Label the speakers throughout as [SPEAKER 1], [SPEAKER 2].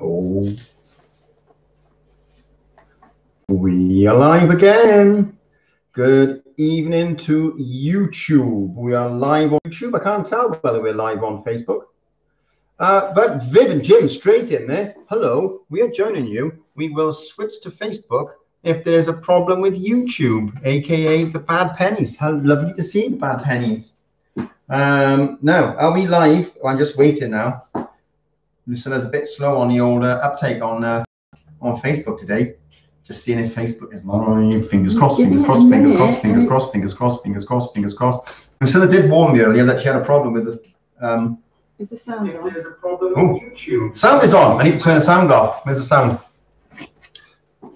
[SPEAKER 1] Oh. We are live again. Good evening to YouTube. We are live on YouTube. I can't tell whether we're live on Facebook. Uh, but Viv and Jim, straight in there. Hello, we are joining you. We will switch to Facebook if there's a problem with YouTube, aka the bad pennies. How lovely to see the bad pennies. Um, now, are we live? Oh, I'm just waiting now. Lucilla's a bit slow on the old uh, uptake on uh, on Facebook today. Just seeing if Facebook is live. Fingers crossed, fingers crossed, fingers crossed, fingers crossed, fingers crossed, fingers crossed, fingers crossed. Lucilla did warn me earlier that she had a problem with the. Um,
[SPEAKER 2] Is the sound on?
[SPEAKER 1] there's a problem with YouTube. Sound is on. I need to turn the sound off. Where's the sound?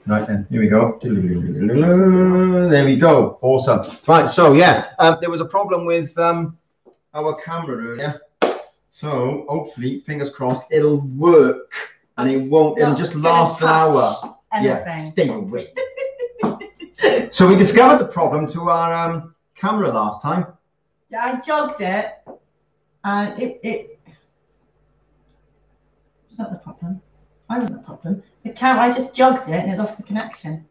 [SPEAKER 1] Right then, here we go. There we go. Awesome. Right, so yeah, um, there was a problem with um, our camera earlier. So hopefully, fingers crossed, it'll work and it won't, it'll just last an hour. Yeah, stay away. so we discovered the problem to our um, camera last time.
[SPEAKER 2] I jogged it, and it it. It's not the problem. I wasn't the problem. The cam. I just jogged it, and it lost the connection.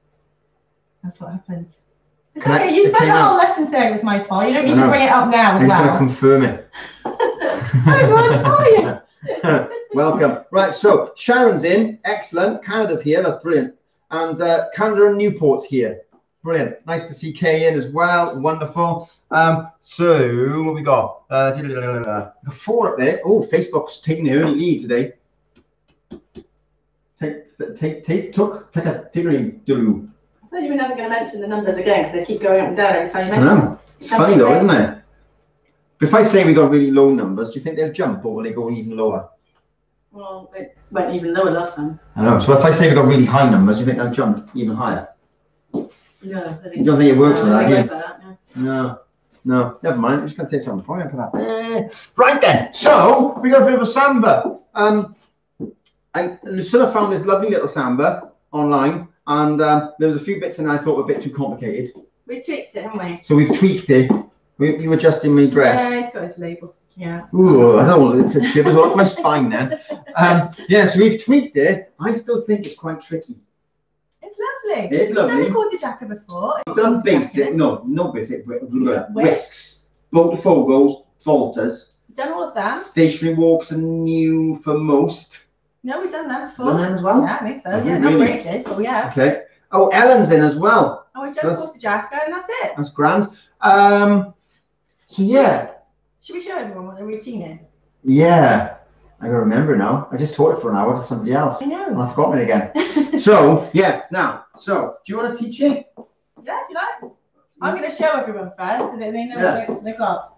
[SPEAKER 2] That's what happened. It's
[SPEAKER 1] Connect-
[SPEAKER 2] okay. You spent the
[SPEAKER 1] out.
[SPEAKER 2] whole lesson saying it was my fault. You don't need to bring it up now as
[SPEAKER 1] I'm
[SPEAKER 2] as
[SPEAKER 1] just going to
[SPEAKER 2] well.
[SPEAKER 1] confirm it.
[SPEAKER 2] Hi, everyone. How are you?
[SPEAKER 1] Welcome. Right, so Sharon's in. Excellent. Canada's here. That's brilliant. And uh, Canada and Newport's here. Brilliant. Nice to see Kay in as well. Wonderful. Um, so what we got? Uh, four up there. Oh, Facebook's taking the early lead today. Take, take, take, took, take a tiggering do.
[SPEAKER 3] I thought you were never going to mention the numbers again because they keep going up and down every time you mention them.
[SPEAKER 1] know. It's funny though, isn't it? But if I say we got really low numbers, do you think they'll jump or will they go even lower?
[SPEAKER 3] Well, it went even lower last time.
[SPEAKER 1] I know. So if I say we got really high numbers, do you think they'll jump even higher?
[SPEAKER 3] No, I
[SPEAKER 1] You don't think it works
[SPEAKER 3] no,
[SPEAKER 1] like that,
[SPEAKER 3] don't
[SPEAKER 1] you?
[SPEAKER 3] think that, no.
[SPEAKER 1] No, no, never mind. I'm just going to take some point for that. Eh. Right then. So we got a bit of a samba. Um, I Lucilla found this lovely little samba online, and um, there was a few bits in there I thought were a bit too complicated.
[SPEAKER 3] We tweaked it, haven't we?
[SPEAKER 1] So we've tweaked it. We, you adjusting my dress.
[SPEAKER 3] Yeah, it's got its labels sticking out.
[SPEAKER 1] Ooh, that's all. It's a shivers all up my spine then. Um, yeah, so we've tweaked it. I still think it's quite tricky.
[SPEAKER 2] It's lovely.
[SPEAKER 1] It is
[SPEAKER 2] You've done
[SPEAKER 1] lovely.
[SPEAKER 2] the corta jaca before.
[SPEAKER 1] We've done basic, no, no basic,
[SPEAKER 2] Whisks.
[SPEAKER 1] whisks, multifogos, voltas,
[SPEAKER 2] We've done all of that.
[SPEAKER 1] stationary walks are new for most.
[SPEAKER 2] No, we've done that before.
[SPEAKER 1] Done that as well?
[SPEAKER 2] Yeah, I think so.
[SPEAKER 1] Have we
[SPEAKER 2] Yeah, not
[SPEAKER 1] really?
[SPEAKER 2] ages, but we have.
[SPEAKER 1] Okay. Oh, Ellen's in as well.
[SPEAKER 2] Oh, we've
[SPEAKER 1] So
[SPEAKER 2] done
[SPEAKER 1] that's-
[SPEAKER 2] corta jaca, and that's it.
[SPEAKER 1] That's grand. Um, so yeah,
[SPEAKER 2] Should we show everyone what the routine is?
[SPEAKER 1] yeah. I gotta remember now. I just taught it for an hour to somebody else.
[SPEAKER 2] I
[SPEAKER 1] And
[SPEAKER 2] know.
[SPEAKER 1] I've forgotten it again. so yeah, now, so do you want to teach it?
[SPEAKER 2] Yeah, if you like. I'm going to show everyone first so that they know
[SPEAKER 1] Yeah.
[SPEAKER 2] what they've got.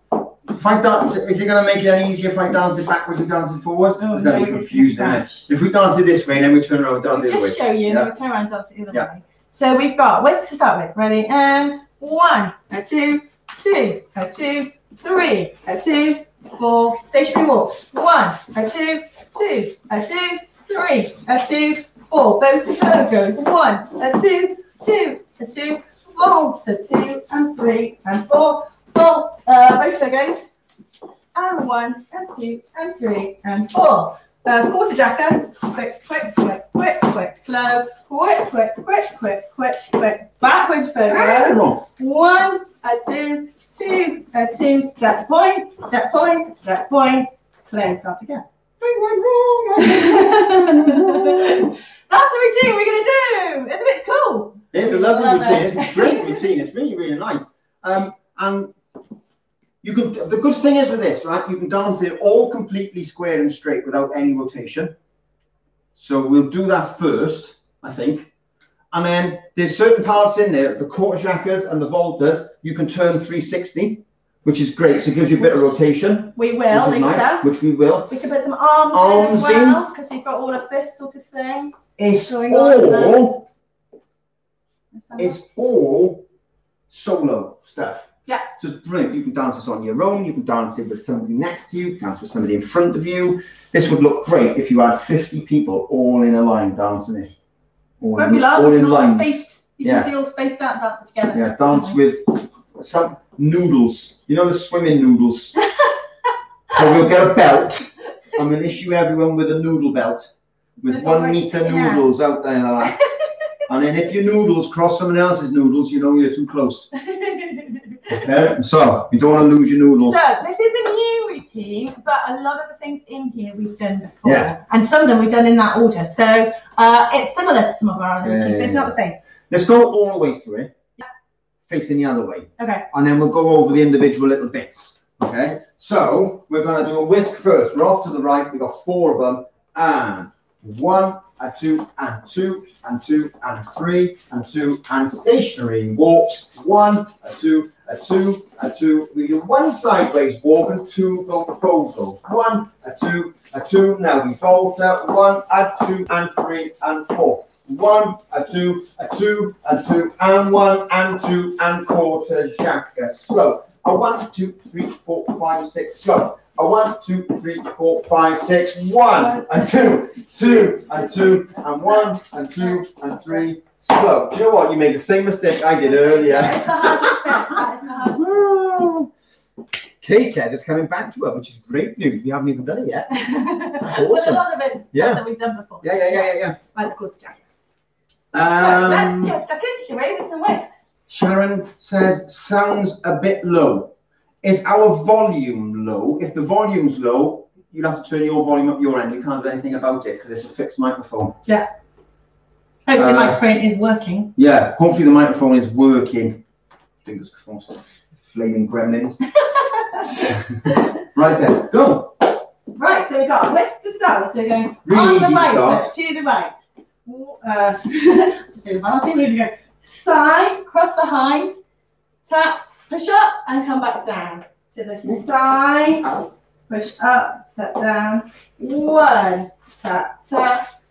[SPEAKER 1] If I dance, is it gonna make it any easier if I dance it backwards and dance it forwards?
[SPEAKER 2] Oh,
[SPEAKER 1] I'm
[SPEAKER 2] no,
[SPEAKER 1] gonna be confused now. If we dance it this way and then we turn around and dance
[SPEAKER 2] I'll
[SPEAKER 1] it the other way.
[SPEAKER 2] just show you, and
[SPEAKER 1] Yeah.
[SPEAKER 2] then we'll turn around and dance it the other
[SPEAKER 1] Yeah.
[SPEAKER 2] way. So we've got, where's to start with? Ready? And one, a two, two, a two, three, a two, four, stationary walk. One, a two, two, a two, three, a two, four. Botafogos. One, a two, two, a two, four, a two, and three, and four, four. Uh, Botafogos. And one, and two, and three, and four. Uh, corta jaca. Quick, quick, quick, quick, quick, slow. Quick, quick, quick, quick, quick, quick. Backward
[SPEAKER 1] Ah,
[SPEAKER 2] photo. One, a two, two, a two, step point, step point, step point. Play, start again. That's the routine we're gonna do. Isn't it cool?
[SPEAKER 1] It's a lovely
[SPEAKER 2] Love
[SPEAKER 1] routine.
[SPEAKER 2] it.
[SPEAKER 1] It's a great routine. It's really, really nice. Um, and you can. The good thing is with this, right? You can dance it all completely square and straight without any rotation. So we'll do that first, I think. And then there's certain parts in there, the corta jacas and the voltas, you can turn 360, which is great. So it gives you a bit of rotation,
[SPEAKER 2] We will,
[SPEAKER 1] which nice, which we will.
[SPEAKER 2] We can put some arms,
[SPEAKER 1] Arms
[SPEAKER 2] in as well, because we've got all of this sort of thing.
[SPEAKER 1] It's
[SPEAKER 2] Going on there.
[SPEAKER 1] all, it's all solo stuff.
[SPEAKER 2] Yeah.
[SPEAKER 1] So it's brilliant. You can dance this on your own. You can dance it with somebody next to you. Dance with somebody in front of you. This would look great if you had 50 people all in a line dancing it. All, in, all in lines.
[SPEAKER 2] spaced, you
[SPEAKER 1] Yeah.
[SPEAKER 2] can be all spaced out dance together.
[SPEAKER 1] Yeah, dance with some noodles. You know the swimming noodles. so we'll get a belt. I'm going to issue everyone with a noodle belt. with
[SPEAKER 2] one
[SPEAKER 1] one meter noodles out there. And then if your noodles cross someone else's noodles, you know you're too close. Okay? So you don't want to lose your noodles.
[SPEAKER 2] So this is a new routine, but a lot of the things in here we've done before.
[SPEAKER 1] Yeah.
[SPEAKER 2] And some of them we've done in that order. So uh, it's similar to some of our other
[SPEAKER 1] Yeah,
[SPEAKER 2] routines,
[SPEAKER 1] yeah,
[SPEAKER 2] but it's
[SPEAKER 1] yeah.
[SPEAKER 2] not the same.
[SPEAKER 1] Let's go all the way through it, facing the other way.
[SPEAKER 2] Okay.
[SPEAKER 1] and then we'll go over the individual little bits. Okay, so we're going to do a whisk first. We're off to the right. We've got four of them, and one, and two, and two, and two, and three, and two, and stationary walks. One, a two, a two, a two. We do one sideways walk and two go goes. One, a two, a two. Now we volta. One, a two, and three, and four. One, a two, a two, a two, and one, and two, and quarter, jacka, slow. A one, two, three, four, five, six, slow. A one, two, three, four, five, six, one, and two, two, and two, and one, and two, and three, slow. Do you know what? You made the same mistake I did earlier.
[SPEAKER 2] That's the hardest bit. That is the hardest
[SPEAKER 1] Kay says it's coming back to her, which is great news. We haven't even done it yet.
[SPEAKER 2] bit. But a lot of it's
[SPEAKER 1] Yeah.
[SPEAKER 2] that we've done before.
[SPEAKER 1] Yeah, yeah, yeah, yeah,
[SPEAKER 2] Like the good stuff.
[SPEAKER 1] yeah.
[SPEAKER 2] so let's
[SPEAKER 1] Um,
[SPEAKER 2] get stuck in, shall we, with some whisks?
[SPEAKER 1] Sharon says sounds a bit low. Is our volume low? If the volume's low, you'll have to turn your volume up your end. We can't do anything about it because it's a fixed microphone. Yeah.
[SPEAKER 2] Hopefully
[SPEAKER 1] Uh,
[SPEAKER 2] the microphone is working.
[SPEAKER 1] Yeah, hopefully the microphone is working. Fingers crossed. Flaming gremlins. right then, go.
[SPEAKER 2] Right, so we've got a whisk to start. So we're going
[SPEAKER 1] Really
[SPEAKER 2] on the
[SPEAKER 1] to
[SPEAKER 2] right
[SPEAKER 1] start.
[SPEAKER 2] to the right. Uh, just do the balancing. We go. Side, cross behind, taps, push up, and come back down. To the side, push up, tap down. One, tap, tap.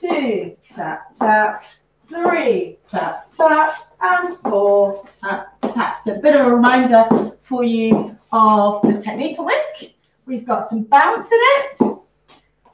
[SPEAKER 2] Two, tap, tap. Three, tap, tap. And four, tap, tap. So a bit of a reminder for you of the technique for whisk. We've got some bounce in it.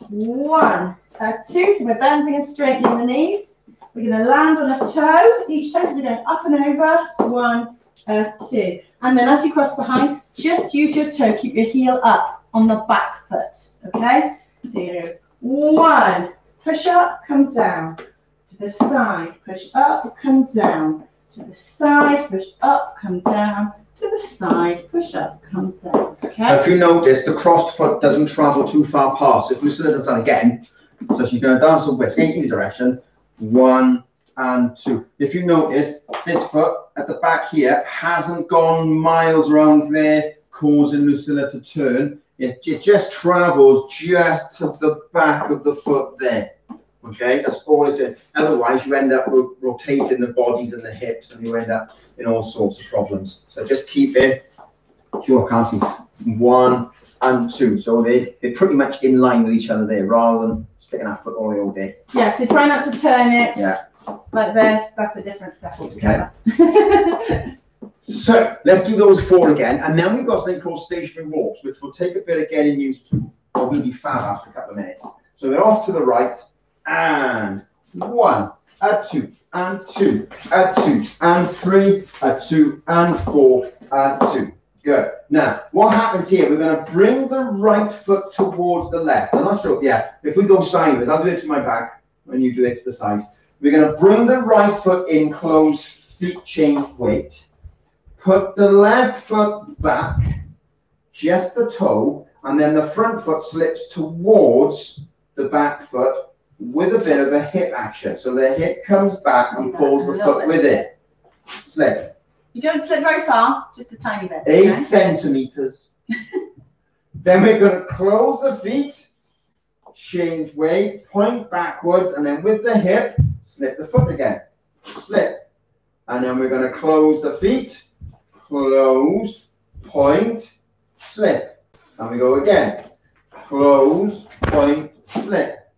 [SPEAKER 2] One, uh, two, so we're bending and straightening the knees. We're going to land on a toe each time, so we're going up and over. One, uh, two. And then as you cross behind, just use your toe, keep your heel up on the back foot, okay? Do one, push up, come down. To the side, push up, come down. To the side, push up, come down. To the side, push up, come down, okay?
[SPEAKER 1] If you notice, the crossed foot doesn't travel too far past. If Lucilla does that again, so she's going to dance a whisk in either direction, one and two. If you notice, this foot at the back here hasn't gone miles around there, causing Lucilla to turn. It, it just travels just to the back of the foot there. Okay, that's all it's doing. Otherwise, you end up ro- rotating the bodies and the hips, and you end up in all sorts of problems. So just keep it. Sure, I can't see one and two. So they, they're pretty much in line with each other there rather than sticking that foot all the day.
[SPEAKER 2] Yeah, so try not to turn it
[SPEAKER 1] Yeah.
[SPEAKER 2] Like this. That's a different step altogether.
[SPEAKER 1] So let's do those four again. And then we've got something called stationary walks, which will take a bit of getting used to, or we'll be fab after a couple of minutes. So we're off to the right and one, a two, and two, a two, and three, a two, and four, and two. Good. Now, what happens here? We're going to bring the right foot towards the left. I'm not sure. Yeah, if we go sideways, I'll do it to my back when you do it to the side. We're going to bring the right foot in close, feet change weight. Put the left foot back, just the toe, and then the front foot slips towards the back foot with a bit of a hip action. So the hip comes back and pulls the foot
[SPEAKER 2] bit.
[SPEAKER 1] with it. Slip.
[SPEAKER 2] You don't slip very far, just a tiny bit.
[SPEAKER 1] Eight
[SPEAKER 2] okay?
[SPEAKER 1] centimeters. then we're going to close the feet, change weight, point backwards, and then with the hip, slip the foot again. Slip. And then we're going to close the feet, close, point, slip. And we go again. Close, point, slip.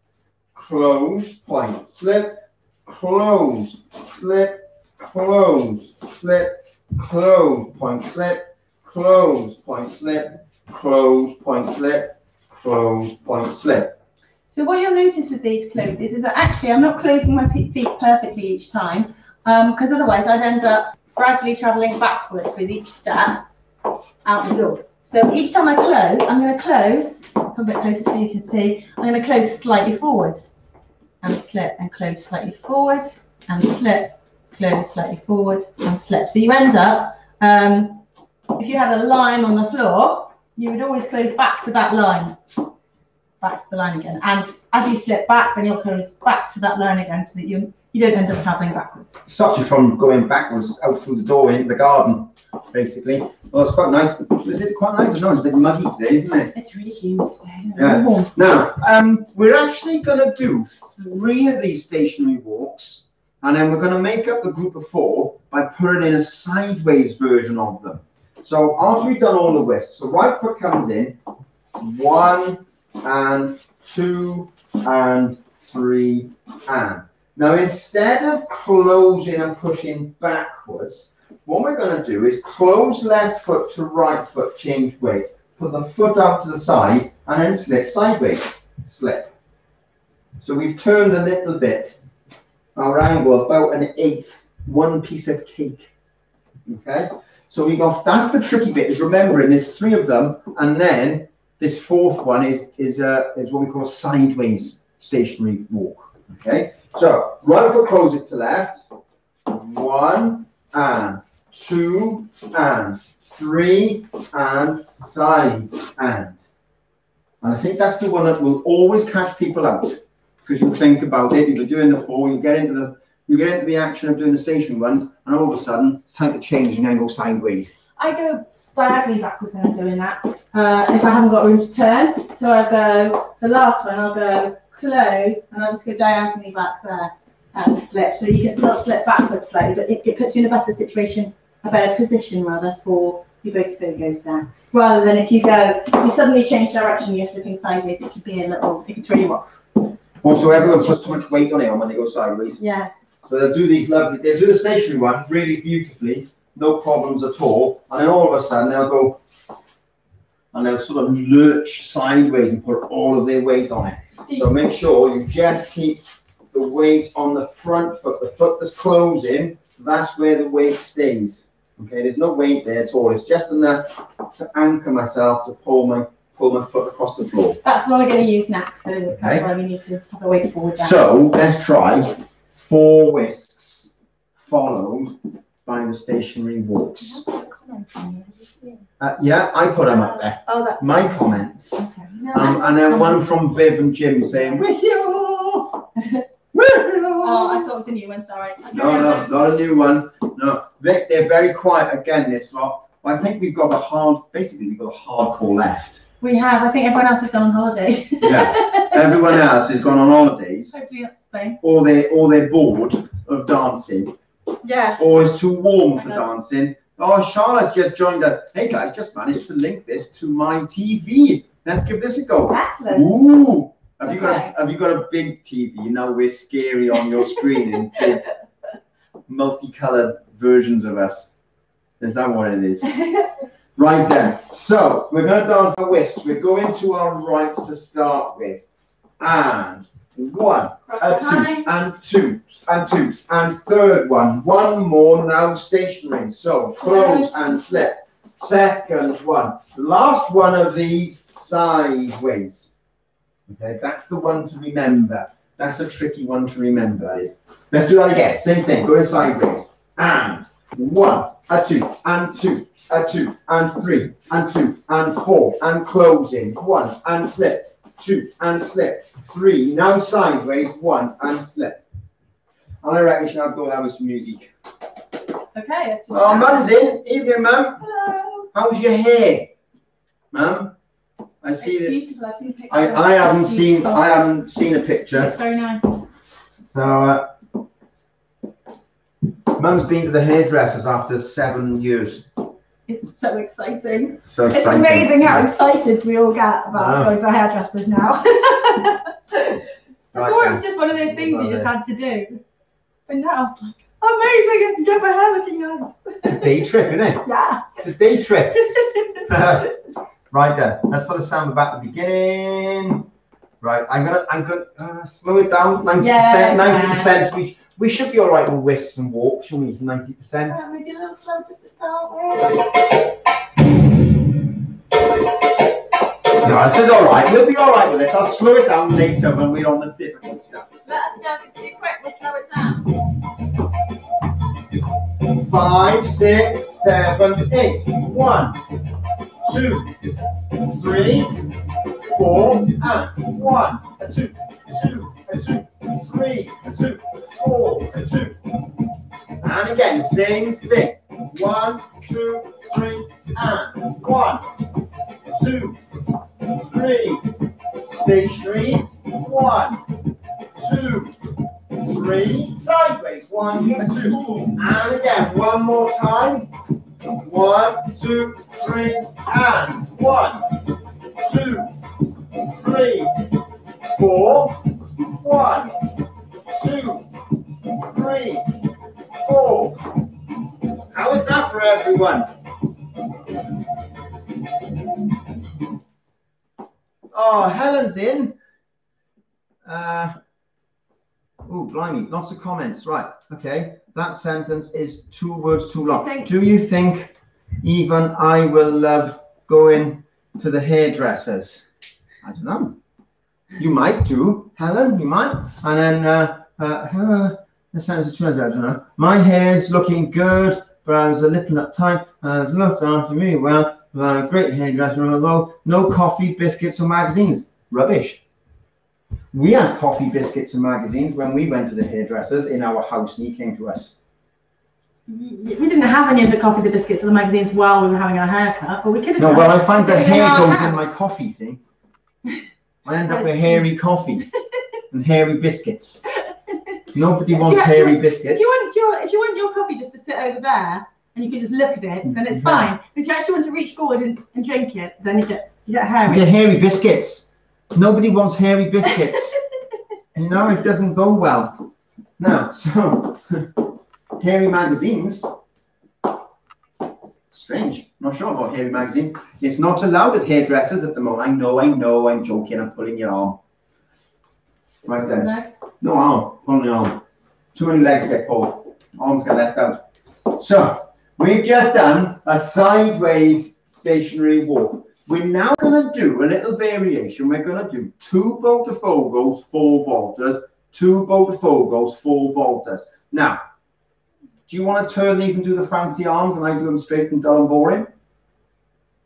[SPEAKER 1] Close, point, slip. Close, slip, close, slip, close, point, slip, close, point, slip, close, point, slip, close, point, slip.
[SPEAKER 2] So what you'll notice with these closes is that actually I'm not closing my feet perfectly each time, because otherwise I'd end up gradually travelling backwards with each step out the door. So each time I close, I'm going to close, come a bit closer so you can see, I'm going to close slightly forward. and slip and close slightly forward and slip, close slightly forward and slip. So you end up, um, if you had a line on the floor, you would always close back to that line, back to the line again. And as you slip back, then you'll close back to that line again so that you, you don't end up traveling backwards.
[SPEAKER 1] Stops you from going backwards out through the door into the garden, basically. Well, it's quite nice. Is it quite nice? No, it's a bit muggy today, isn't it?
[SPEAKER 2] It's really humid today. isn't?
[SPEAKER 1] Yeah.
[SPEAKER 2] Warm.
[SPEAKER 1] Now, um, we're actually going to do three of these stationary walks, and then we're going to make up the group of four by putting in a sideways version of them. So after we've done all the whisks, so right foot comes in, one and two and three and. Now, instead of closing and pushing backwards, what we're going to do is close left foot to right foot, change weight, put the foot out to the side, and then slip sideways. Slip. So we've turned a little bit our angle about an eighth, one piece of cake. Okay? So we got that's the tricky bit is remembering there's three of them, and then this fourth one is is uh, is what we call a sideways stationary walk. Okay? So right foot closes to left, one and two and three and side and. And I think that's the one that will always catch people out because you think about it, you're doing the four, you get into the you get into the action of doing the station runs, and all of a sudden it's time to change and then go sideways.
[SPEAKER 2] I go diagonally backwards when I'm doing that. Uh, if I haven't got room to turn, so I go the last one. I'll go close, and I'll just go diagonally back there and slip. So you can still slip backwards slightly, but it, it puts you in a better situation, a better position rather for your boat goes down. Rather than if you go, if you suddenly change direction, you're slipping sideways. It could be a little, it could throw you off.
[SPEAKER 1] Also, everyone puts too much weight on it when they go sideways.
[SPEAKER 2] Yeah.
[SPEAKER 1] So they'll do these lovely, they'll do the stationary one really beautifully, no problems at all, and then all of a sudden they'll go and they'll sort of lurch sideways and put all of their weight on it.
[SPEAKER 2] So
[SPEAKER 1] So make sure you just keep the weight on the front foot, the foot that's closing, that's where the weight stays. Okay, there's no weight there at all. It's just enough to anchor myself to pull my pull my foot across the floor.
[SPEAKER 2] that's what we're going to use next. So
[SPEAKER 1] Okay.
[SPEAKER 2] why we need to have a weight forward down.
[SPEAKER 1] So let's try four whisks followed by the stationary walks. Uh, yeah, I put them up there.
[SPEAKER 2] Oh, that's
[SPEAKER 1] My comments.
[SPEAKER 2] Okay. No,
[SPEAKER 1] Um, and then one from Viv and Jim saying, We're here! We're here!
[SPEAKER 2] Oh, I thought it was a new one, sorry.
[SPEAKER 1] No, no, not a new one. No, they, they're very quiet again, this lot. I think we've got a hard, basically, we've got a hardcore left.
[SPEAKER 2] We have, I think everyone else has gone on holiday.
[SPEAKER 1] Yeah. Everyone else has gone on holidays,
[SPEAKER 2] Hopefully that's the same.
[SPEAKER 1] or they or they're bored of dancing,
[SPEAKER 2] Yeah.
[SPEAKER 1] or it's too warm for dancing. Oh, Charlotte's just joined us. Hey guys, just managed to link this to my TV. Let's give this a go.
[SPEAKER 2] Excellent.
[SPEAKER 1] Ooh. Have you got a have you got a big TV? Now we're scary on your screen in big multicolored versions of us. Is that what it is? Right then. So we're going to dance our whisks. We're going to our right to start with. And one, and two, and two, and two, and third one. One more now stationary. So close and slip. Second one. Last one of these sideways. Okay, that's the one to remember. That's a tricky one to remember. That is. Let's do that again. Same thing. Going sideways. And one, a two, and two, a two, and three, and two, and four, and closing. One, and slip. Two, and slip. Three, now sideways. One, and slip. And I reckon we should have go with some music.
[SPEAKER 2] Okay, let's just.
[SPEAKER 1] Oh, mum's in. Evening, mum.
[SPEAKER 2] Hello.
[SPEAKER 1] How's your hair? Mum? I see
[SPEAKER 2] It's
[SPEAKER 1] that.
[SPEAKER 2] beautiful. I've seen pictures.
[SPEAKER 1] I, I haven't seen I haven't seen a picture.
[SPEAKER 2] It's very nice.
[SPEAKER 1] So uh, Mum's been to the hairdressers after seven years.
[SPEAKER 2] It's so exciting.
[SPEAKER 1] So
[SPEAKER 2] It's
[SPEAKER 1] exciting.
[SPEAKER 2] amazing how excited we all get about going to hairdressers now.
[SPEAKER 1] Right
[SPEAKER 2] Before it was just one of those things you just
[SPEAKER 1] it.
[SPEAKER 2] had to do. But now it's like, amazing, I can get my hair looking nice.
[SPEAKER 1] It's a day trip, isn't it?
[SPEAKER 2] yeah.
[SPEAKER 1] It's a day trip. right then. Let's put the sound back at the beginning. Right, I'm gonna I'm gonna uh, slow it down. Ninety percent, ninety percent. We we should be all right with whisks and walks, shouldn't we? Ninety percent.
[SPEAKER 2] Uh, maybe a little slow just to start with.
[SPEAKER 1] No, this is all right. We'll be all right with this. I'll slow it down later when we're on the difficult stuff.
[SPEAKER 2] Let us know if it's too quick, we'll slow it down.
[SPEAKER 1] Five, six, seven, eight. One, two, three, four, and one, a two, two, a two, three, a two, four, a two. And again, same thing. One, two, three, and one, two, three. Stationaries. One, two, three. Sideways. One, two. And again, one more time. One, two, three, and one, two, three, four, one, two, three, four. How is that for everyone? Oh, Helen's in. Uh, oh, blimey, lots of comments. Right, okay. That sentence is two words too long.
[SPEAKER 2] Think-
[SPEAKER 1] Do you think even I will love going to the hairdressers? I don't know. You might do, Helen, you might. And then, uh, uh, how, uh, the sentence turns out, I don't know. My hair's looking good, but I was a little uptight. Uh, it's looked after me well. Uh, great hairdresser, although no coffee, biscuits, or magazines. Rubbish. We had coffee, biscuits, and magazines when we went to the hairdressers in our house, and he came to us.
[SPEAKER 3] We didn't have any of the coffee, the biscuits, or the magazines while we were having our haircut, but we could have
[SPEAKER 1] No, well, I find the
[SPEAKER 2] Is it in
[SPEAKER 1] hair goes in my coffee, see? I end up with hairy coffee and hairy biscuits. Nobody wants hairy
[SPEAKER 2] want-
[SPEAKER 1] biscuits.
[SPEAKER 2] If you want your if you want your coffee just to sit over there and you can just look at it, mm, then it's
[SPEAKER 1] Yeah.
[SPEAKER 2] fine. But if you actually want to reach forward and, and drink it, then you get you get hairy.
[SPEAKER 1] You get hairy biscuits. Nobody wants hairy biscuits. you know, it doesn't go well. Now, so hairy magazines. Strange. Not sure about hairy magazines. It's not allowed at hairdressers at the moment. I know, I know, I'm joking. I'm pulling your arm. Right then.
[SPEAKER 2] No?
[SPEAKER 1] No arm, only arm. Too many legs get pulled. Arms get left out. So we've just done a sideways stationary walk. We're now going to do a little variation. We're going to do two Botafogos, four voltas, two Botafogos, four voltas. Now, do you want to turn these and do the fancy arms and I do them straight and dull and boring?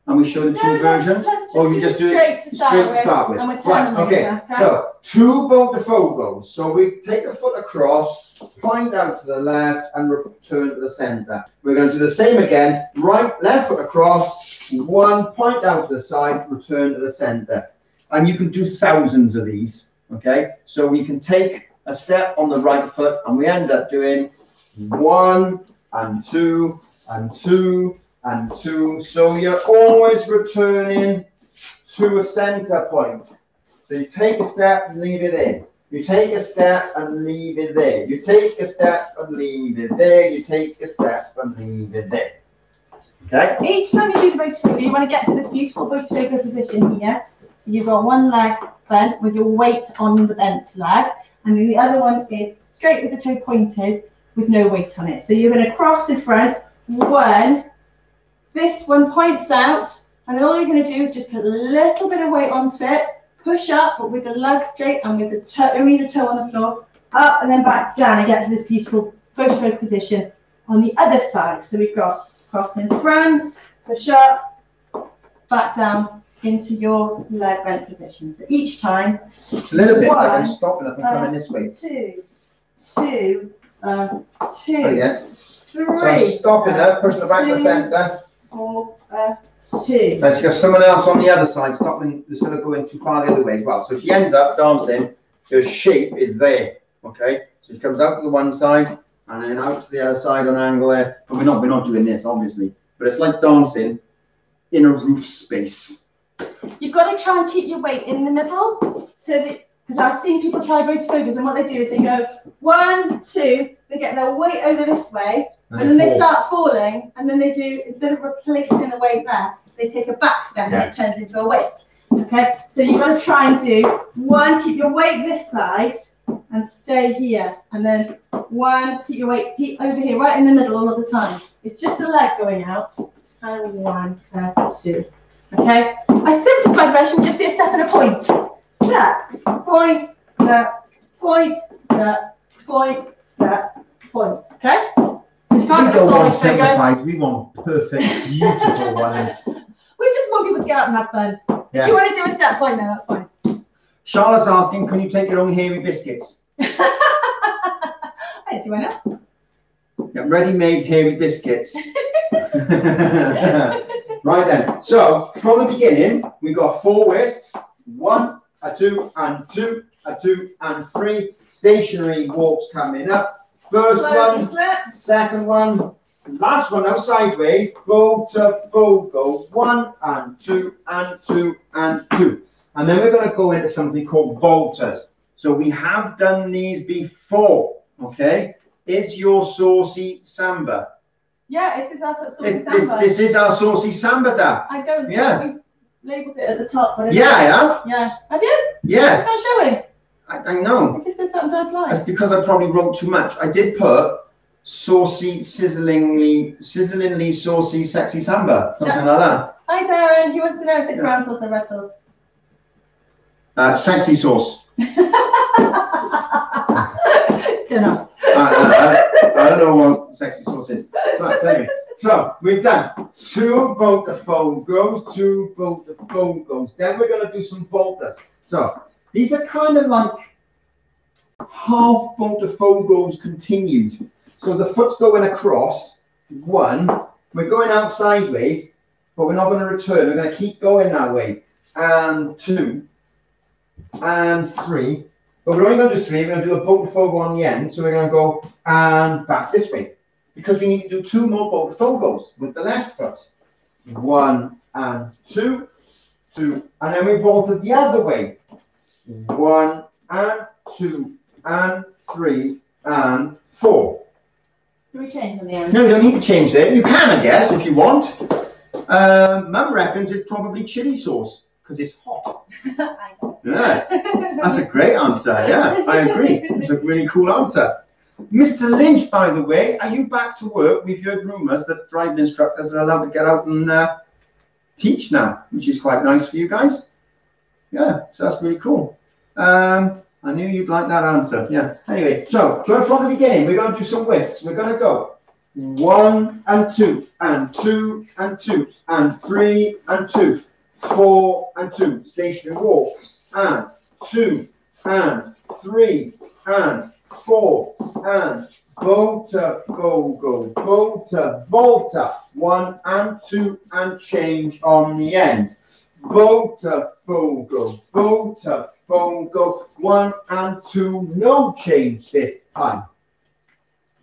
[SPEAKER 1] And we show the two versions? Or you just
[SPEAKER 2] it
[SPEAKER 1] do
[SPEAKER 2] start
[SPEAKER 1] straight to start with.
[SPEAKER 2] and we'll turn
[SPEAKER 1] Right, okay. So two Botafogos. So we take the foot across, point out to the left, and return to the center. We're going to do the same again. Right, left foot across, one, point out to the side, return to the center. And you can do thousands of these. Okay, so we can take a step on the right foot, and we end up doing one and two and two and two. So you're always returning to a center point. So you take a step and leave it in. You take a step and leave it there. You take a step and leave it there. You take a step and leave it there. Okay?
[SPEAKER 2] Each time you do the Botafogo, you want to get to this beautiful Botafogo position here. So you've got one leg bent with your weight on the bent leg, and then the other one is straight with the toe pointed with no weight on it. So you're going to cross in front, one, this one points out, and then all you're going to do is just put a little bit of weight onto it, push up, but with the leg straight and with the toe, only the toe on the floor, up and then back down and get to this beautiful Botafogo position on the other side. So we've got cross in front, push up, back down into your leg bent position. So each time,
[SPEAKER 1] It's a little bit like I'm stopping up and
[SPEAKER 2] uh,
[SPEAKER 1] coming this way.
[SPEAKER 2] two, two, um, two,
[SPEAKER 1] Okay.
[SPEAKER 2] three.
[SPEAKER 1] So I'm stopping up, pushing it back to the
[SPEAKER 2] two, uh, two.
[SPEAKER 1] Then she got someone else on the other side, stopping instead of going too far the other way as well. So she ends up dancing. Her shape is there. Okay. So she comes out to the one side and then out to the other side on an angle there. But we're not we're not doing this obviously. But it's like dancing in a roof space.
[SPEAKER 2] You've got to try and keep your weight in the middle so that because I've seen people try both focus and what they do is they go one, two, they get their weight over this way, and then they start falling, and then they do instead of replacing the weight there, they take a back step
[SPEAKER 1] Yeah.
[SPEAKER 2] and it turns into a waist. Okay, so you've got to try and do one, keep your weight this side and stay here, and then one, keep your weight keep over here, right in the middle all of the time. It's just the leg going out, and one, two, Okay? A simplified version would just be a step and a point. Step, point, step, point, step, point, step, point. Okay?
[SPEAKER 1] We don't want simplified, we want perfect, beautiful ones.
[SPEAKER 2] We just want people to get out and have fun. If you want to do a step point, then that's fine.
[SPEAKER 1] Charlotte's asking, can you take your own hairy biscuits?
[SPEAKER 2] I see why not.
[SPEAKER 1] Yeah, ready-made hairy biscuits. right then. So from the beginning, we've got four whisks. One, a two, and two, a two, and three. Stationary walks coming up. First one, second one, last one now sideways. Bow to bow goes one and two and two and two. And then we're going to go into something called voltas. So we have done these before. Okay. Is your saucy samba?
[SPEAKER 2] Yeah, it is our
[SPEAKER 1] This,
[SPEAKER 2] saucy
[SPEAKER 1] this,
[SPEAKER 2] samba.
[SPEAKER 1] this is our saucy samba, Dad.
[SPEAKER 2] I don't
[SPEAKER 1] Yeah.
[SPEAKER 2] think we labelled it at the top. But
[SPEAKER 1] Yeah, I have.
[SPEAKER 2] Yeah. Have you?
[SPEAKER 1] Yeah,
[SPEAKER 2] It's not showing.
[SPEAKER 1] I, I know.
[SPEAKER 2] It just says something does
[SPEAKER 1] That's
[SPEAKER 2] like.
[SPEAKER 1] because I probably wrote too much. I did put saucy, sizzlingly, sizzlingly saucy, sexy samba, something
[SPEAKER 2] Yeah.
[SPEAKER 1] like that.
[SPEAKER 2] Hi Darren, he wants to know if it's
[SPEAKER 1] Yeah.
[SPEAKER 2] brown sauce or red sauce.
[SPEAKER 1] Uh, sexy sauce.
[SPEAKER 2] don't ask.
[SPEAKER 1] I, I, I, don't know what sexy sauce is. Right, so anyway. So we've done two Botafogos, two boat the phone goes. Then we're gonna do some voltas. So these are kind of like half phone goes continued. So the foot's going across. One, we're going out sideways, but we're not going to return. We're going to keep going that way. And two, and three. But we're only going to do three. We're going to do a Botafogo on the end. So we're going to go and back this way. Because we need to do two more boat with the left foot. One and two, two. And then we vaulted the other way. One and two and three and four.
[SPEAKER 2] Can we change on the end?
[SPEAKER 1] No, you don't need to change that. You can, I guess, if you want. Um, Mum reckons it's probably chili sauce because it's hot. Yeah, that's a great answer. Yeah, I agree. It's a really cool answer. Mr. Lynch, by the way, are you back to work? We've heard rumours that driving instructors are allowed to get out and uh, teach now, which is quite nice for you guys. Yeah, so that's really cool. Um, I knew you'd like that answer. Yeah. Anyway, so going from the beginning, we're going to do some whisks. We're going to go one and two, and two and two, and three and two, four and two, stationary walks, and two, and three, and four, and volta, go, go, volta, volta, one and two, and change on the end. Volta, fogo, volta, fogo, one and two, no change this time.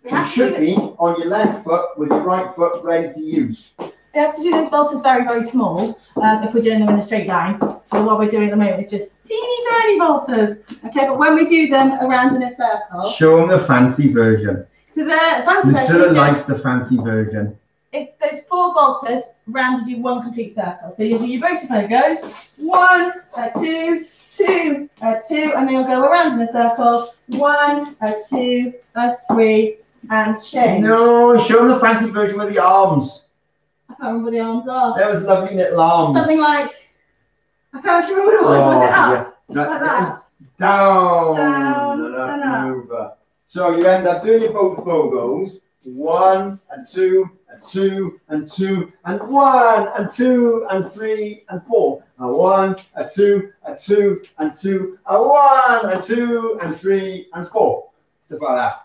[SPEAKER 2] We
[SPEAKER 1] You should be on your left foot with your right foot ready to use.
[SPEAKER 2] we have to do those voltas very, very small um, if we're doing them in a straight line. So what we're doing at the moment is just teeny tiny voltas. Okay, but when we do them around in a circle,
[SPEAKER 1] Show them the fancy version.
[SPEAKER 2] so the fancy version
[SPEAKER 1] Lucilla likes the fancy version.
[SPEAKER 2] It's those four voltas round to do one complete circle. So you do your butterfly goes one, a two, two, a two, and then you'll go around in a circle. One, a two, a three, and change.
[SPEAKER 1] No, show them the fancy version with the arms.
[SPEAKER 2] I can't remember what the arms are.
[SPEAKER 1] That was lovely little arms.
[SPEAKER 2] Something like I can't remember what it was.
[SPEAKER 1] Oh,
[SPEAKER 2] was it up?
[SPEAKER 1] yeah. That-
[SPEAKER 2] Like
[SPEAKER 1] that
[SPEAKER 2] that.
[SPEAKER 1] down,
[SPEAKER 2] Down
[SPEAKER 1] and up
[SPEAKER 2] and up.
[SPEAKER 1] over. So you end up doing your Botafogos. One and two and two and two and one and two and three and four. A one, a two, a two and two, a one, a two and three and four. Just like that.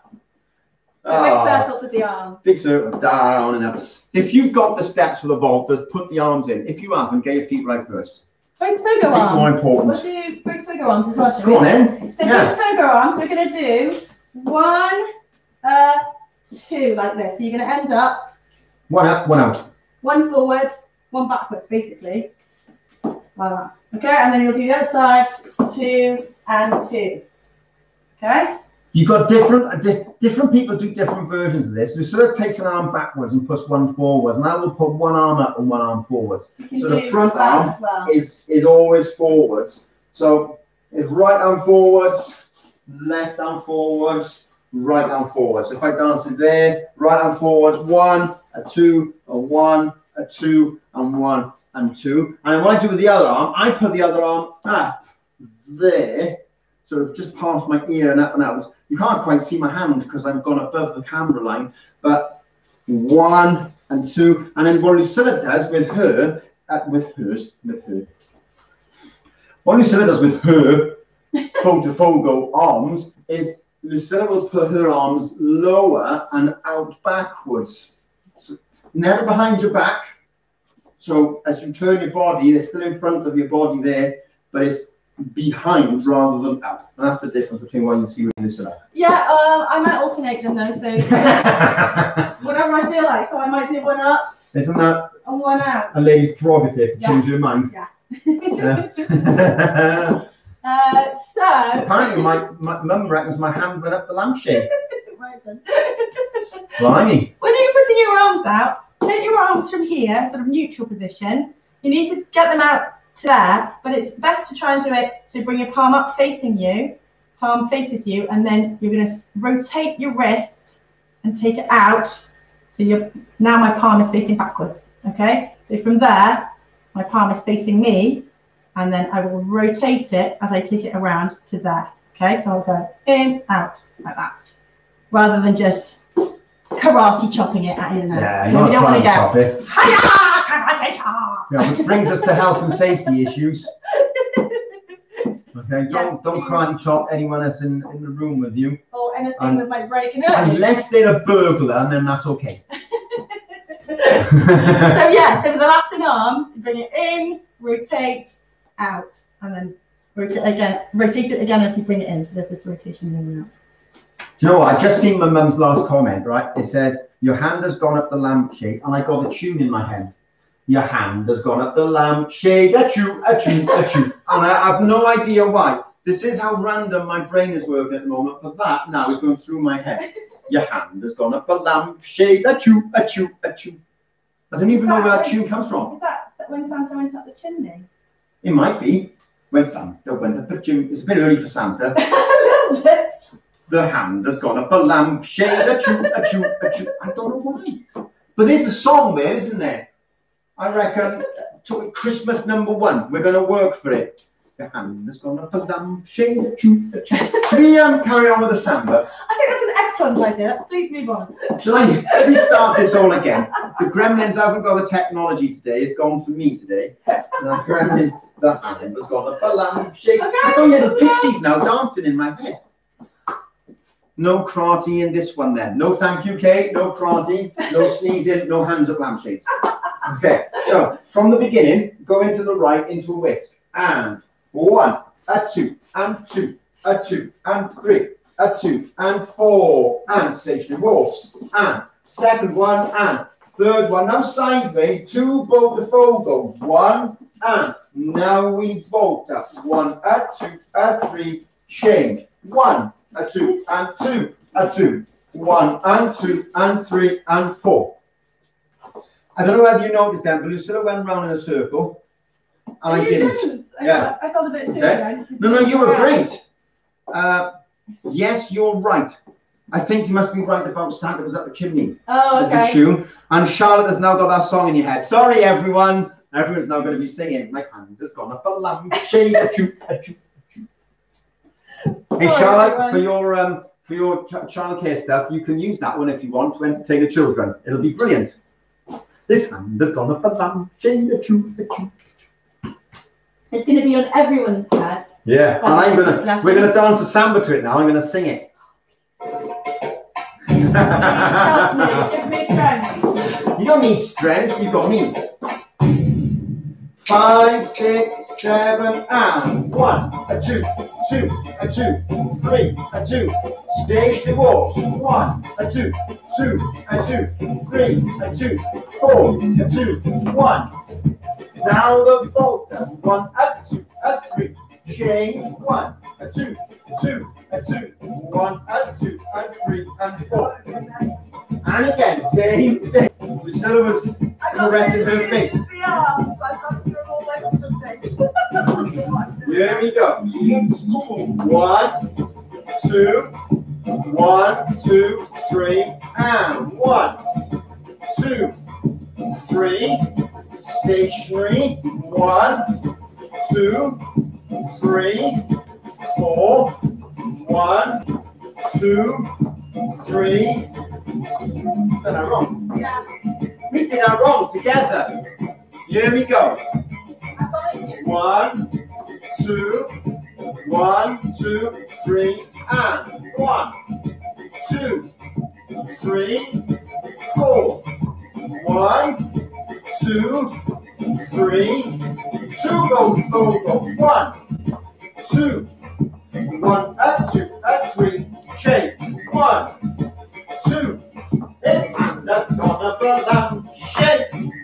[SPEAKER 2] Make
[SPEAKER 1] Ah.
[SPEAKER 2] circles with the arms.
[SPEAKER 1] Big circle, down and up. If you've got the steps for the voltas, put the arms in. If you haven't, get your feet right first.
[SPEAKER 2] Both
[SPEAKER 1] think
[SPEAKER 2] arms.
[SPEAKER 1] more important.
[SPEAKER 2] We'll do Botafogo arms as well,
[SPEAKER 1] Go on then.
[SPEAKER 2] So
[SPEAKER 1] Yeah.
[SPEAKER 2] Botafogo arms, we're going to do one, uh, two, like this. So you're going to end up
[SPEAKER 1] One up, one out.
[SPEAKER 2] one forward, one backwards, basically. Like that. Okay, and then you'll do the other side, two and two. Okay?
[SPEAKER 1] You've got different uh, di- different people do different versions of this. Lucilla takes an arm backwards and puts one forwards, and I will put one arm up and one arm forwards. So the front arm
[SPEAKER 2] well.
[SPEAKER 1] Is is always forwards. So it's right arm forwards, left arm forwards, right arm forwards. If I dance it there, right arm forwards, one, a two, a one, a two, and one, and two. And what I do with the other arm, I put the other arm up there, sort of just past my ear and up and out. You can't quite see my hand because I've gone above the camera line, but one and two. And then what Lucilla does with her, uh, with hers, with her. What Lucilla does with her Botafogo arms is Lucilla will put her arms lower and out backwards. So never behind your back. So as you turn your body, they're still in front of your body there, but it's behind rather than up. And that's the difference between what you see with Lucilla.
[SPEAKER 2] Yeah, um, I might alternate them though, so whatever I feel like. So I might do one up
[SPEAKER 1] Isn't that
[SPEAKER 2] and one out.
[SPEAKER 1] a lady's prerogative to
[SPEAKER 2] Yeah.
[SPEAKER 1] change her mind?
[SPEAKER 2] Yeah.
[SPEAKER 1] Yeah.
[SPEAKER 2] Uh, so.
[SPEAKER 1] Apparently, my, my mum reckons my hand went up the lampshade. Blimey.
[SPEAKER 2] When you're putting your arms out, take your arms from here, sort of neutral position. You need to get them out to there, but it's best to try and do it so bring your palm up facing you, palm faces you, and then you're going to rotate your wrist and take it out. So you're now my palm is facing backwards. Okay, so from there, my palm is facing me, and then I will rotate it as I take it around to there. Okay, so I'll go in, out, like that, rather than just karate chopping it at in and out.
[SPEAKER 1] Yeah, you're
[SPEAKER 2] we don't want to go,
[SPEAKER 1] trying to chop it.
[SPEAKER 2] hiya, karate chop.
[SPEAKER 1] Yeah, which brings us to health and safety issues. Okay, don't don't karate chop anyone else in, in the room with you
[SPEAKER 2] Or anything
[SPEAKER 1] Um,
[SPEAKER 2] that might break
[SPEAKER 1] unless they're a burglar, and then that's okay.
[SPEAKER 2] so yeah, so for the Latin arms, bring it in, rotate, out, and then rotate again. Rotate it again as you bring it in. So there's this rotation in and out.
[SPEAKER 1] Do you know what? I just seen my mum's last comment, right? It says, Your hand has gone up the lampshade, and I got the tune in my head. Your hand has gone up the lampshade, achoo, achoo, achoo. And I have no idea why. This is how random my brain is working at the moment, but that now is going through my head. Your hand has gone up the lampshade, achoo, achoo, achoo. I don't even know where that tune comes from.
[SPEAKER 2] Is that when Santa went up the chimney?
[SPEAKER 1] It might be when Santa went up the chimney. It's a bit early for Santa.
[SPEAKER 2] a little bit.
[SPEAKER 1] The hand has gone up a lampshade, achoo, achoo, achoo. I don't know why. But there's a song there, isn't there? I reckon to Christmas number one. We're going to work for it. The hand has gone up a lampshade, achoo, achoo. Should we um, carry on with the samba?
[SPEAKER 2] I think that's an excellent idea. Please move on.
[SPEAKER 1] Shall I let me start this all again? The Gremlins hasn't got the technology today. It's gone for me today. The Gremlins, the hand gone up a lampshade. I've got little pixies now dancing in my head. No karate in this one then. No thank you, Kate. No karate. No sneezing. No hands up lampshades. Okay, so from the beginning, go into the right into a whisk. And one, a two, and two, a two, and three, a two, and four, and stationary wolves. And second one, and third one. Now sideways, two Botafogos. One, and now we up. One, a two, a three, change. One, a two, and two, a two. One, and two, and three, and four. I don't know whether you noticed that, but Lucilla went round in a circle, and I
[SPEAKER 2] You
[SPEAKER 1] didn't.
[SPEAKER 2] I
[SPEAKER 1] Yeah.
[SPEAKER 2] felt- I felt a bit silly
[SPEAKER 1] Okay. No, no, you were great. Uh, yes, you're right. I think you must be right about Santa was up the chimney.
[SPEAKER 2] Oh,
[SPEAKER 1] Was the
[SPEAKER 2] okay.
[SPEAKER 1] tune. And Charlotte has now got that song in your head. Sorry, everyone. Everyone's now going to be singing. My hand has gone up a lampshade. Achoo, achoo, achoo. Hey, Charlotte,
[SPEAKER 2] everyone.
[SPEAKER 1] for your um, for your ch- childcare stuff, you can use that one if you want to entertain the children. It'll be brilliant. This hand has gone up a lampshade. Achoo, achoo.
[SPEAKER 2] It's going to be on everyone's head.
[SPEAKER 1] Yeah, and I'm gonna we're gonna dance a samba to it now. I'm gonna sing it.
[SPEAKER 2] Help me. Give me strength.
[SPEAKER 1] you don't need strength, you got me. Five, six, seven, and one, a two, two, a two, three, a two. Stage the waltz. One, a two, two, a two, three, a two, four, a two, one. Now the volta. One, a two, a three. Change. One, a two, two, a two, one, a two, a three, and four. And again, same thing. Priscilla was caressing her face. Here we go. One, two, one, two, three, and one, two, three, stationary. One, two, three, four. One, two, three. Did that wrong?
[SPEAKER 2] Yeah.
[SPEAKER 1] We did that wrong together. Here we go. One, two, one, two, three, and one, two, three, four. One, two, three, two go forward. One, two, one, up, two, up, three, shake. One, two, this and that's gonna belong. Shake.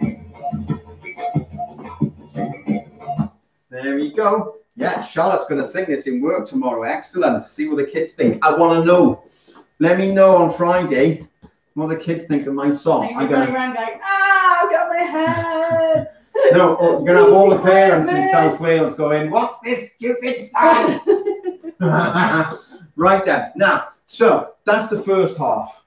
[SPEAKER 1] There we go. Yeah, Charlotte's going to sing this in work tomorrow. Excellent. See what the kids think. I want to know. Let me know on Friday what the kids think of my song. I'm going
[SPEAKER 3] around going, ah, I've got my head.
[SPEAKER 1] no, oh, we're going to have all the parents in South Wales going, "What's this stupid song?" right then. Now, so that's the first half,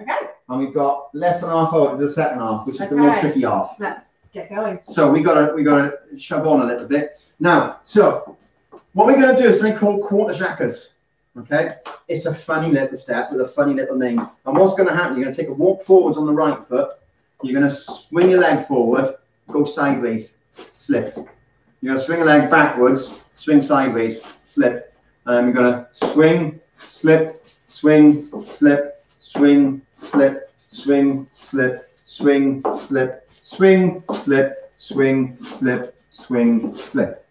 [SPEAKER 3] okay,
[SPEAKER 1] and we've got less than half hour to the second half, which is the more tricky half.
[SPEAKER 3] let's going.
[SPEAKER 1] So we gotta we gotta shove on a little bit. Now, so what we're gonna do is something called corta jacas. Okay, it's a funny little step with a funny little name. And what's gonna happen? You're gonna take a walk forwards on the right foot. You're gonna swing your leg forward, go sideways, slip. You're gonna swing a leg backwards, swing sideways, slip. And you're gonna swing, slip, swing, slip, swing, slip, swing, slip, swing, slip, swing, slip, swing, slip, swing, slip.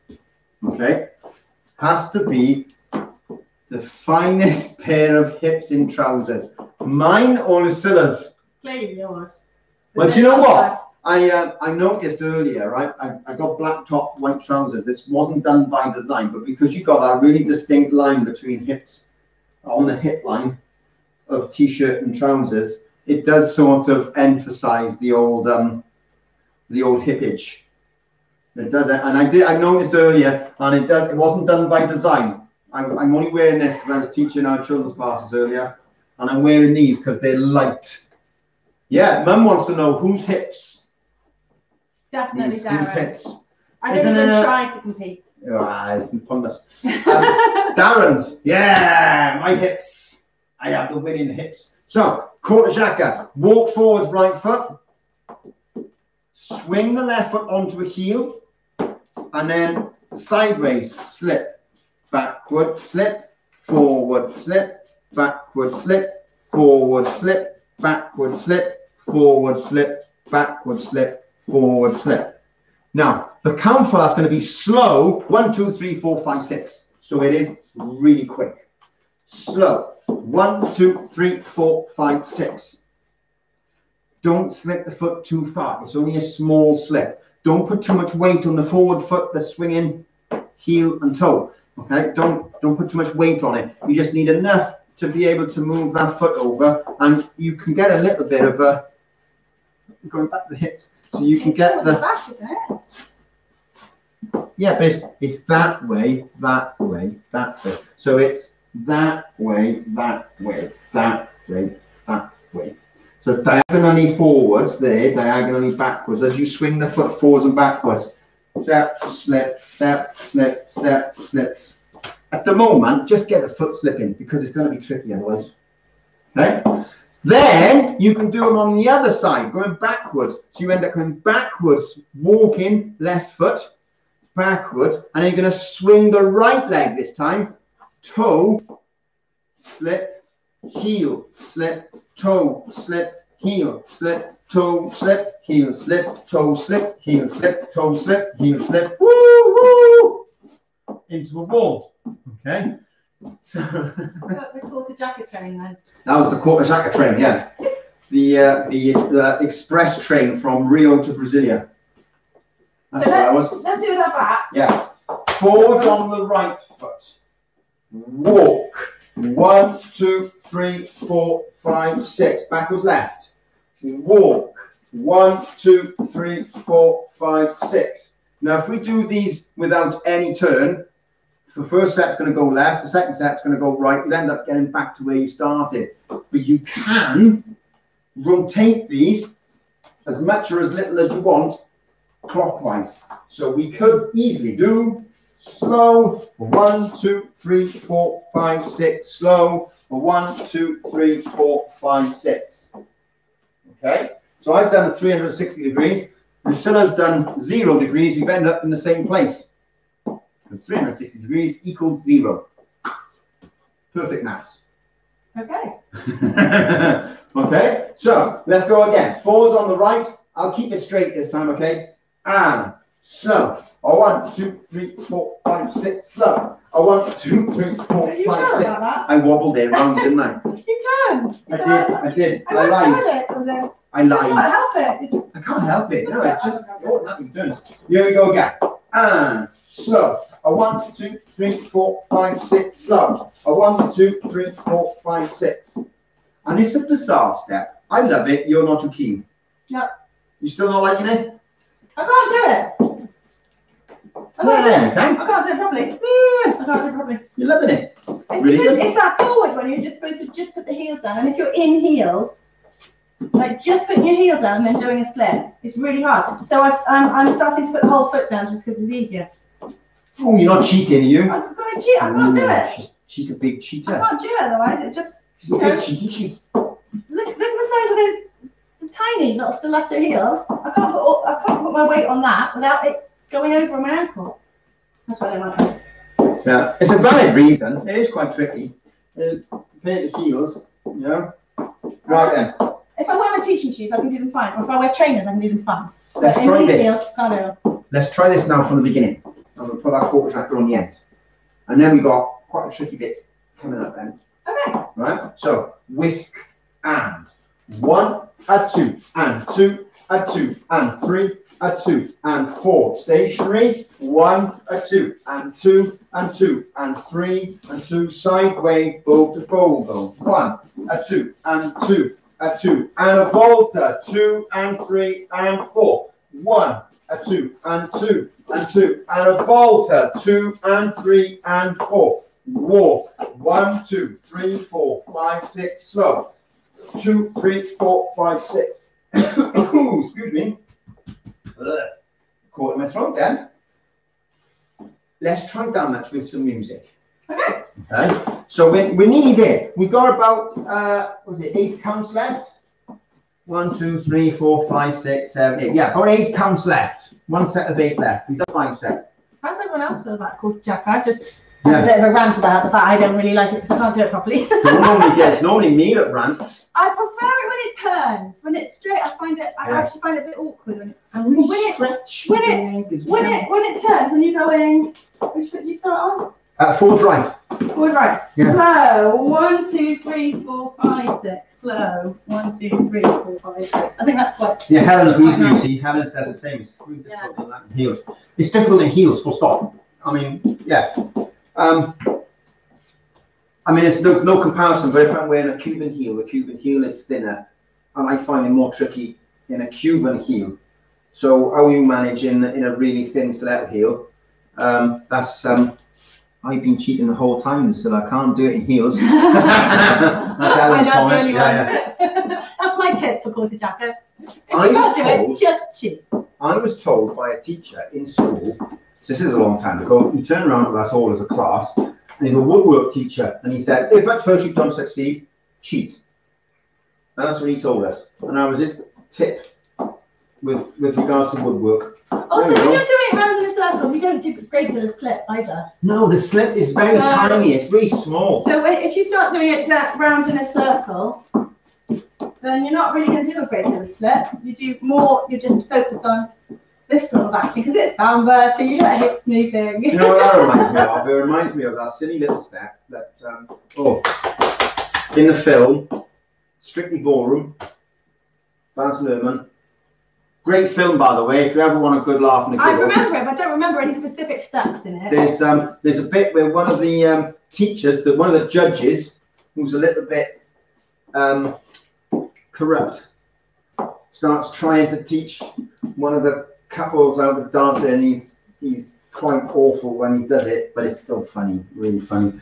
[SPEAKER 1] Okay? Has to be the finest pair of hips in trousers. Mine or Lucilla's?
[SPEAKER 3] Clearly yours.
[SPEAKER 1] Well, do you know what? I uh, I noticed earlier, right? I, I got black top, white trousers. This wasn't done by design, but because you got that really distinct line between hips, on the hip line of t-shirt and trousers, it does sort of emphasize the old um, the old hippage. It does it, and I did. I noticed earlier, and it does. It wasn't done by design. I'm, I'm only wearing this because I was teaching our children's classes earlier, and I'm wearing these because they're light. Yeah, Mum wants to know whose hips.
[SPEAKER 3] Definitely
[SPEAKER 1] Whose, whose hips.
[SPEAKER 3] I don't
[SPEAKER 1] Isn't
[SPEAKER 3] even
[SPEAKER 1] a-
[SPEAKER 3] try to compete.
[SPEAKER 1] Ah, it's pointless. Um, Darren's. Yeah, my hips. I have the winning hips. So, corta jaca. Walk forwards, right foot. Swing the left foot onto a heel. And then sideways, slip. Backward, slip. Forward, slip. Backward, slip. Forward, slip. Backward, slip. Forward, slip. Backward, slip. Forward, slip. Now, the count for that's going to be slow. One, two, three, four, five, six. So it is really quick. Slow. One, two, three, four, five, six. Don't slip the foot too far. It's only a small slip. Don't put too much weight on the forward foot that's swinging heel and toe. Okay, don't don't put too much weight on it. You just need enough to be able to move that foot over, and you can get a little bit of a going back to the hips, so you can
[SPEAKER 2] It's
[SPEAKER 1] get the
[SPEAKER 2] back,
[SPEAKER 1] yeah, but it's it's that way, that way, that way. So it's that way, that way, that way, that way. So diagonally forwards there, diagonally backwards as you swing the foot forwards and backwards. Step, slip, step, slip, step, slip. At the moment, just get the foot slipping because it's going to be tricky otherwise. Okay? Then you can do them on the other side, going backwards. So you end up going backwards, walking left foot, backwards, and then you're going to swing the right leg this time. Toe, slip, heel, slip, toe, slip, heel, slip, toe, slip, heel, slip, toe, slip, heel, slip, toe, slip, heel, slip, woo, woo, into a wall. Okay? So
[SPEAKER 3] The the corta jaca train then.
[SPEAKER 1] that was the corta jaca train, yeah. The, uh, the, the express train from Rio to Brasilia. That's
[SPEAKER 2] So
[SPEAKER 1] what I was.
[SPEAKER 2] let's do that back.
[SPEAKER 1] Yeah. Forwards on the right foot. Walk. One, two, three, four, five, six. Backwards left. Walk. One, two, three, four, five, six. Now, if we do these without any turn, the first set's going to go left, the second set's going to go right. you'll end up getting back to where you started. But you can rotate these as much or as little as you want clockwise. So we could easily do slow, one, two, three, four, five, six, slow, one, two, three, four, five, six. Okay, so I've done 360 degrees. Priscilla's done zero degrees. We've ended up in the same place. And 360 degrees equals zero. Perfect maths.
[SPEAKER 2] Okay.
[SPEAKER 1] okay, so let's go again. Four's on the right. I'll keep it straight this time, okay? And slow. A one, two, three, four, five, six, slow. A one, two, three, four,
[SPEAKER 2] you
[SPEAKER 1] five,
[SPEAKER 2] sure
[SPEAKER 1] six.
[SPEAKER 2] about that?
[SPEAKER 1] I wobbled it around, didn't I?
[SPEAKER 2] You turned.
[SPEAKER 1] I did, I did.
[SPEAKER 2] I
[SPEAKER 1] I lied.
[SPEAKER 2] it. and then-
[SPEAKER 1] I
[SPEAKER 2] You can't
[SPEAKER 1] lied.
[SPEAKER 2] help it. Just-
[SPEAKER 1] I can't help it. No, it's just oh, nothing done. Here we go again. And slow. A one, two, three, four, five, six, slow. A one, two, three, four, five, six. And it's a bizarre step. I love it. You're not too keen.
[SPEAKER 2] No.
[SPEAKER 1] You still not liking it?
[SPEAKER 2] I can't do it. I can't do it. I can't do it properly.
[SPEAKER 1] Yeah,
[SPEAKER 2] I can't do it properly.
[SPEAKER 1] you're loving it.
[SPEAKER 2] It's
[SPEAKER 1] Really
[SPEAKER 2] because
[SPEAKER 1] good.
[SPEAKER 2] it's that forward one. You're just supposed to just put the heels down, and if you're in heels, like just putting your heels down and then doing a slip, it's really hard. So I've, I'm, I'm starting to put the whole foot down just because it's easier.
[SPEAKER 1] Oh, you're not cheating, are you?
[SPEAKER 2] I'm gonna cheat. I can't do it.
[SPEAKER 1] She's, she's a big cheater.
[SPEAKER 2] I
[SPEAKER 1] cheater.
[SPEAKER 2] can't do it otherwise. It just
[SPEAKER 1] She's a
[SPEAKER 2] know.
[SPEAKER 1] big cheaty cheat.
[SPEAKER 2] look look at the size of those tiny little stiletto heels. I can't put all, I can't put my weight on that without it going over my ankle. That's why don't like it.
[SPEAKER 1] Yeah, it's a valid reason. It is quite tricky. Uh, the heels, you know. Right then,
[SPEAKER 2] If I wear my teaching shoes, I can do them fine. Or if I wear trainers, I can do them fine.
[SPEAKER 1] let's
[SPEAKER 2] But
[SPEAKER 1] try this.
[SPEAKER 2] heels, can't do.
[SPEAKER 1] Let's try this now from the beginning. I'm gonna put our corta jaca on the end. And then we've got quite a tricky bit coming up then.
[SPEAKER 2] Okay.
[SPEAKER 1] Right? So whisk and one, a two, and two, a two, and three, a two, and four. Stationary, one, a two, and two, and two, and three, and two. Sideways, Botafogo. One, a two, and two, a two, and a volta, two, and three, and four. One, a two, and two, and two, and a volta, two, and three, and four. Walk, one, two, three, four, five, six, slow. Two, three, four, five, six. Excuse me. Ugh. Caught in my throat then. Let's try that much with some music.
[SPEAKER 2] Okay.
[SPEAKER 1] Okay, so we're, we're nearly there. We've got about, uh, what was it, eight counts left? One, two, three, four, five, six, seven, eight. Yeah, about eight counts left. One set of eight left. We've done five sets.
[SPEAKER 2] How does everyone else feel about corta jaca? I just
[SPEAKER 1] Yeah.
[SPEAKER 2] a bit of a rant about the fact I don't really like it because I can't do it properly.
[SPEAKER 1] Normally get, it's normally me that rants.
[SPEAKER 2] I prefer it when it turns. When it's straight, I find it. I
[SPEAKER 1] Yeah.
[SPEAKER 2] actually find it a bit awkward. When,
[SPEAKER 1] And when you
[SPEAKER 2] When it-
[SPEAKER 1] stretch
[SPEAKER 2] when it- when
[SPEAKER 1] well.
[SPEAKER 2] it when it turns, when you're going, which foot do you start on?
[SPEAKER 1] Uh, forward right.
[SPEAKER 2] Forward right.
[SPEAKER 1] Yeah.
[SPEAKER 2] Slow. One, two, three, four, five, six. Slow. One, two, three, four, five, six. I think that's quite.
[SPEAKER 1] Yeah, Helen agrees with you. See, Helen says the same. It's really difficult in that in heels. It's difficult in heels, full stop. I mean, yeah. Um, I mean, it's no, no comparison, but if I'm wearing a Cuban heel, the Cuban heel is thinner, and I find it more tricky in a Cuban heel. So how you manage in, in a really thin stiletto heel, um, that's, um, I've been cheating the whole time, so I can't do it in heels. That's Helen's comment. Yeah,
[SPEAKER 2] one. that's my tip for corta jaca. If you
[SPEAKER 1] I
[SPEAKER 2] do
[SPEAKER 1] told-
[SPEAKER 2] it, just cheat.
[SPEAKER 1] I was told by a teacher in school, this is a long time ago, he turned around to us all as a class, and he's a woodwork teacher, and he said, if at first you don't succeed, cheat. And that's what he told us. And I was this tip with with regards to woodwork.
[SPEAKER 2] Also, when
[SPEAKER 1] we
[SPEAKER 2] you're doing it round in a circle, we don't do the great deal of slip either.
[SPEAKER 1] No, the slip is very
[SPEAKER 2] So-
[SPEAKER 1] tiny, it's very small.
[SPEAKER 2] So if you start doing it round in a circle, then you're not really going to do a great deal of slip. You do more, you just focus on this sort of action because it's samba, so you get hips moving.
[SPEAKER 1] You know what that reminds me of? It reminds me of that silly little step that, um, oh, in the film, Strictly Ballroom, Baz Luhrmann. Great film, by the way, if you ever want a good laugh and a
[SPEAKER 2] I
[SPEAKER 1] giggle.
[SPEAKER 2] I remember it, but I don't remember any specific steps in it.
[SPEAKER 1] There's um there's a bit where one of the um, teachers, that one of the judges, who's a little bit um, corrupt, starts trying to teach one of the couples how to dance, and he's he's quite awful when he does it, but it's so funny, really funny,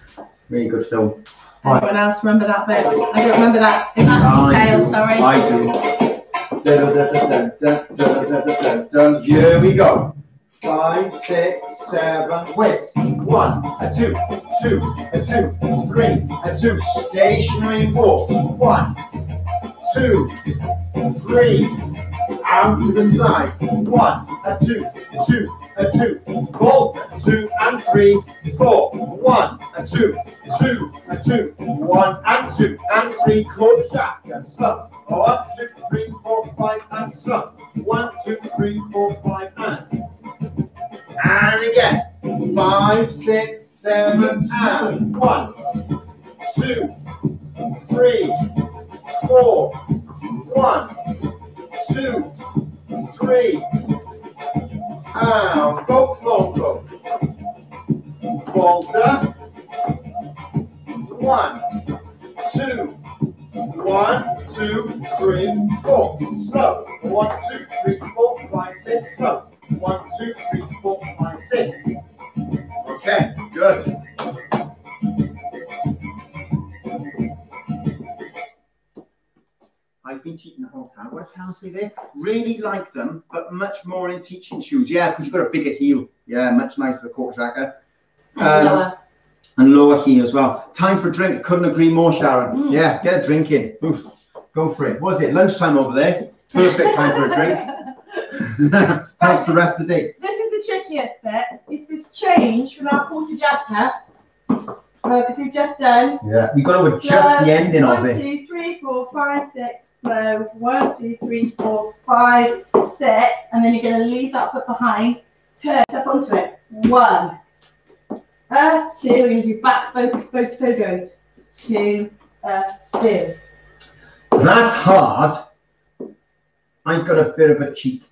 [SPEAKER 1] really good film. Right.
[SPEAKER 2] Everyone else remember that bit? I don't remember that in that detail, sorry.
[SPEAKER 1] I do. Here we go. Five, six, seven, whisk. One, a two, two, a two, three, a two. Stationary walk. One, two, three, out to the side. One, a two, two, a two. A two and three, four. One, a two, two, a two. One and two and three. Corta jaca and slow. One, two, three, four, five, and slow. One, two, three, four, five, and. And again. Five, six, seven, and. One, two, three, four. One, two, three. And go, flow, go. Walter. One, two, one, two, three, four. Slow. One, two, three, four, five, six. Slow. One, two, three, four, five, six. Okay, good. I've been teaching the whole time. What's Halsey there? Really like them, but much more in teaching shoes. Yeah, because you've got a bigger heel. Yeah, much nicer, the corta jaca.
[SPEAKER 2] And
[SPEAKER 1] Um,
[SPEAKER 2] lower.
[SPEAKER 1] and lower heel as well. Time for a drink. Couldn't agree more, Sharon.
[SPEAKER 2] Mm.
[SPEAKER 1] Yeah, get a drink in. Oof. Go for it. Was it lunchtime over there? Perfect time for a drink. Helps the rest of the day.
[SPEAKER 2] This is the trickiest bit. It's this change from our corta jaca. Because we've just done.
[SPEAKER 1] Yeah, we've got to adjust
[SPEAKER 2] slow,
[SPEAKER 1] the ending of
[SPEAKER 2] One,
[SPEAKER 1] it.
[SPEAKER 2] two, three, four, five, six. Slow. One, two, three, four, five, six. And then you're going to leave that foot behind. Turn step onto it. One. Uh, two. we're going to do back both, both pogos. Two. Uh, two.
[SPEAKER 1] That's hard. I've got a bit of a cheat.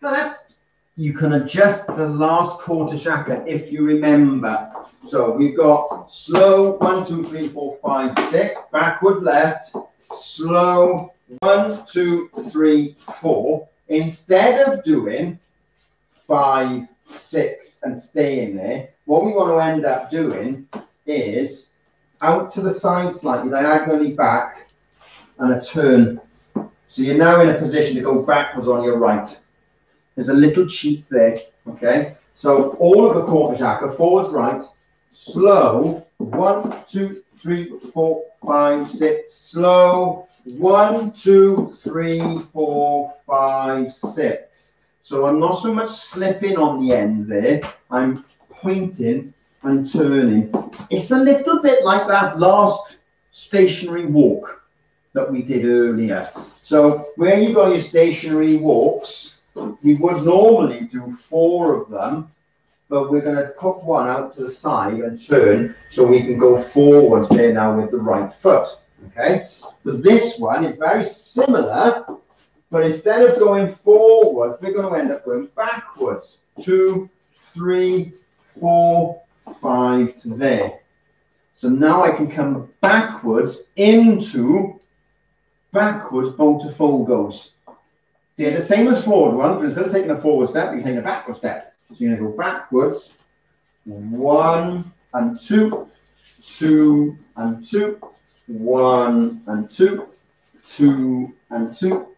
[SPEAKER 2] Got it?
[SPEAKER 1] You can adjust the last corta jaca if you remember. So we've got slow, one, two, three, four, five, six, backwards left, slow, one, two, three, four. Instead of doing five, six, and staying there, what we want to end up doing is out to the side slightly, diagonally back, and a turn. So you're now in a position to go backwards on your right. There's a little cheat there, okay? So all of the corta jaca, forwards, right, slow, one, two, three, four, five, six, slow, one, two, three, four, five, six. So I'm not so much slipping on the end there, I'm pointing and turning. It's a little bit like that last stationary walk that we did earlier. So where you got your stationary walks, we would normally do four of them, but we're going to put one out to the side and turn so we can go forwards there now with the right foot. Okay, but this one is very similar, but instead of going forwards, we're going to end up going backwards. Two, three, four, five to there. So now I can come backwards into backwards Botafogos. See, the same as forward one, but instead of taking a forward step, you're taking a backward step. So you're going to go backwards, one and two, two and two, one and two, two and two,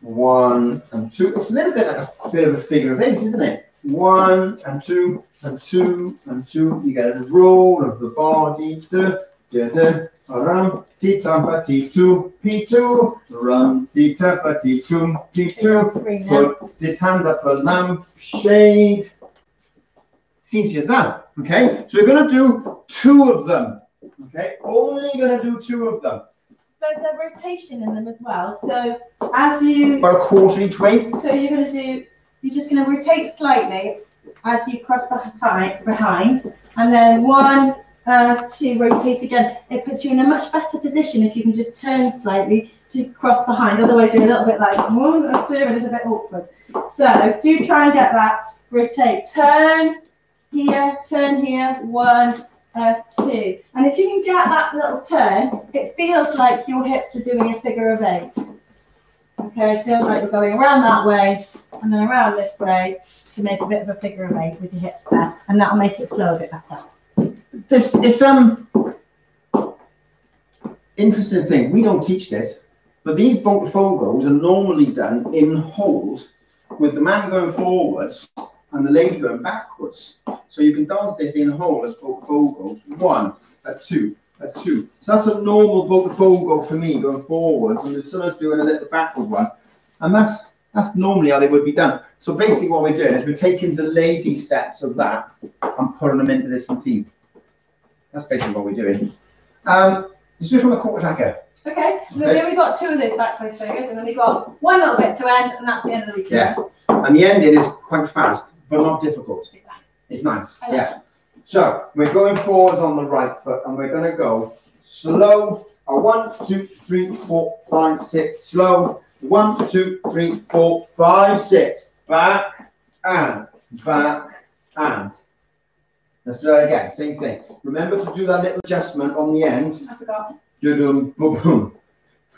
[SPEAKER 1] one and two. It's a little bit like a bit of a figure of eight, isn't it? One and two and two and two. You get a roll of the body. Da, da, da. Ram ti tapa ti two p two. Ram ti tapa ti two p two. Put this hand up a lamp shade. As that. Okay, so we're going to do two of them. Okay, only going to do two of them.
[SPEAKER 2] There's a rotation in them as well. So as you
[SPEAKER 1] About a quarter each way.
[SPEAKER 2] So you're going to do, you're just going to rotate slightly as you cross behind, behind and then one, uh, two, rotate again. It puts you in a much better position if you can just turn slightly to cross behind. Otherwise, you're a little bit like one or two, and it's a bit awkward. So do try and get that. Rotate, turn here, turn here, one, uh, two. And if you can get that little turn, it feels like your hips are doing a figure of eight. Okay, it feels like we're going around that way and then around this way to make a bit of a figure of eight with your hips there, and that'll make it flow a bit better.
[SPEAKER 1] This is um interesting thing. We don't teach this, But these Botafogos are normally done in hold with the man going forwards and the lady going backwards. So you can dance this in hold as Botafogos. One, a two, a two. So that's a normal Botafogo for me going forwards, and the son's doing a little backward one. And that's that's normally how they would be done. So basically what we're doing is we're taking the lady steps of that and putting them into this routine. That's basically what we're doing. Um, this is from the corta jaca.
[SPEAKER 2] Okay, so
[SPEAKER 1] Okay.
[SPEAKER 2] then we've got two of those back face fingers, and then we've got one little bit to end, and that's the end of the routine.
[SPEAKER 1] Yeah. And the ending is quite fast, but not difficult. It's nice.
[SPEAKER 2] Like
[SPEAKER 1] Yeah. So we're going forwards on the right foot and we're going to go slow. A one, two, three, four, five, six. Slow. One, two, three, four, five, six. Back and back and. Let's do that again. Same thing. Remember to do that little adjustment on the end.
[SPEAKER 2] I forgot.
[SPEAKER 1] Doo-dum, boom, boom.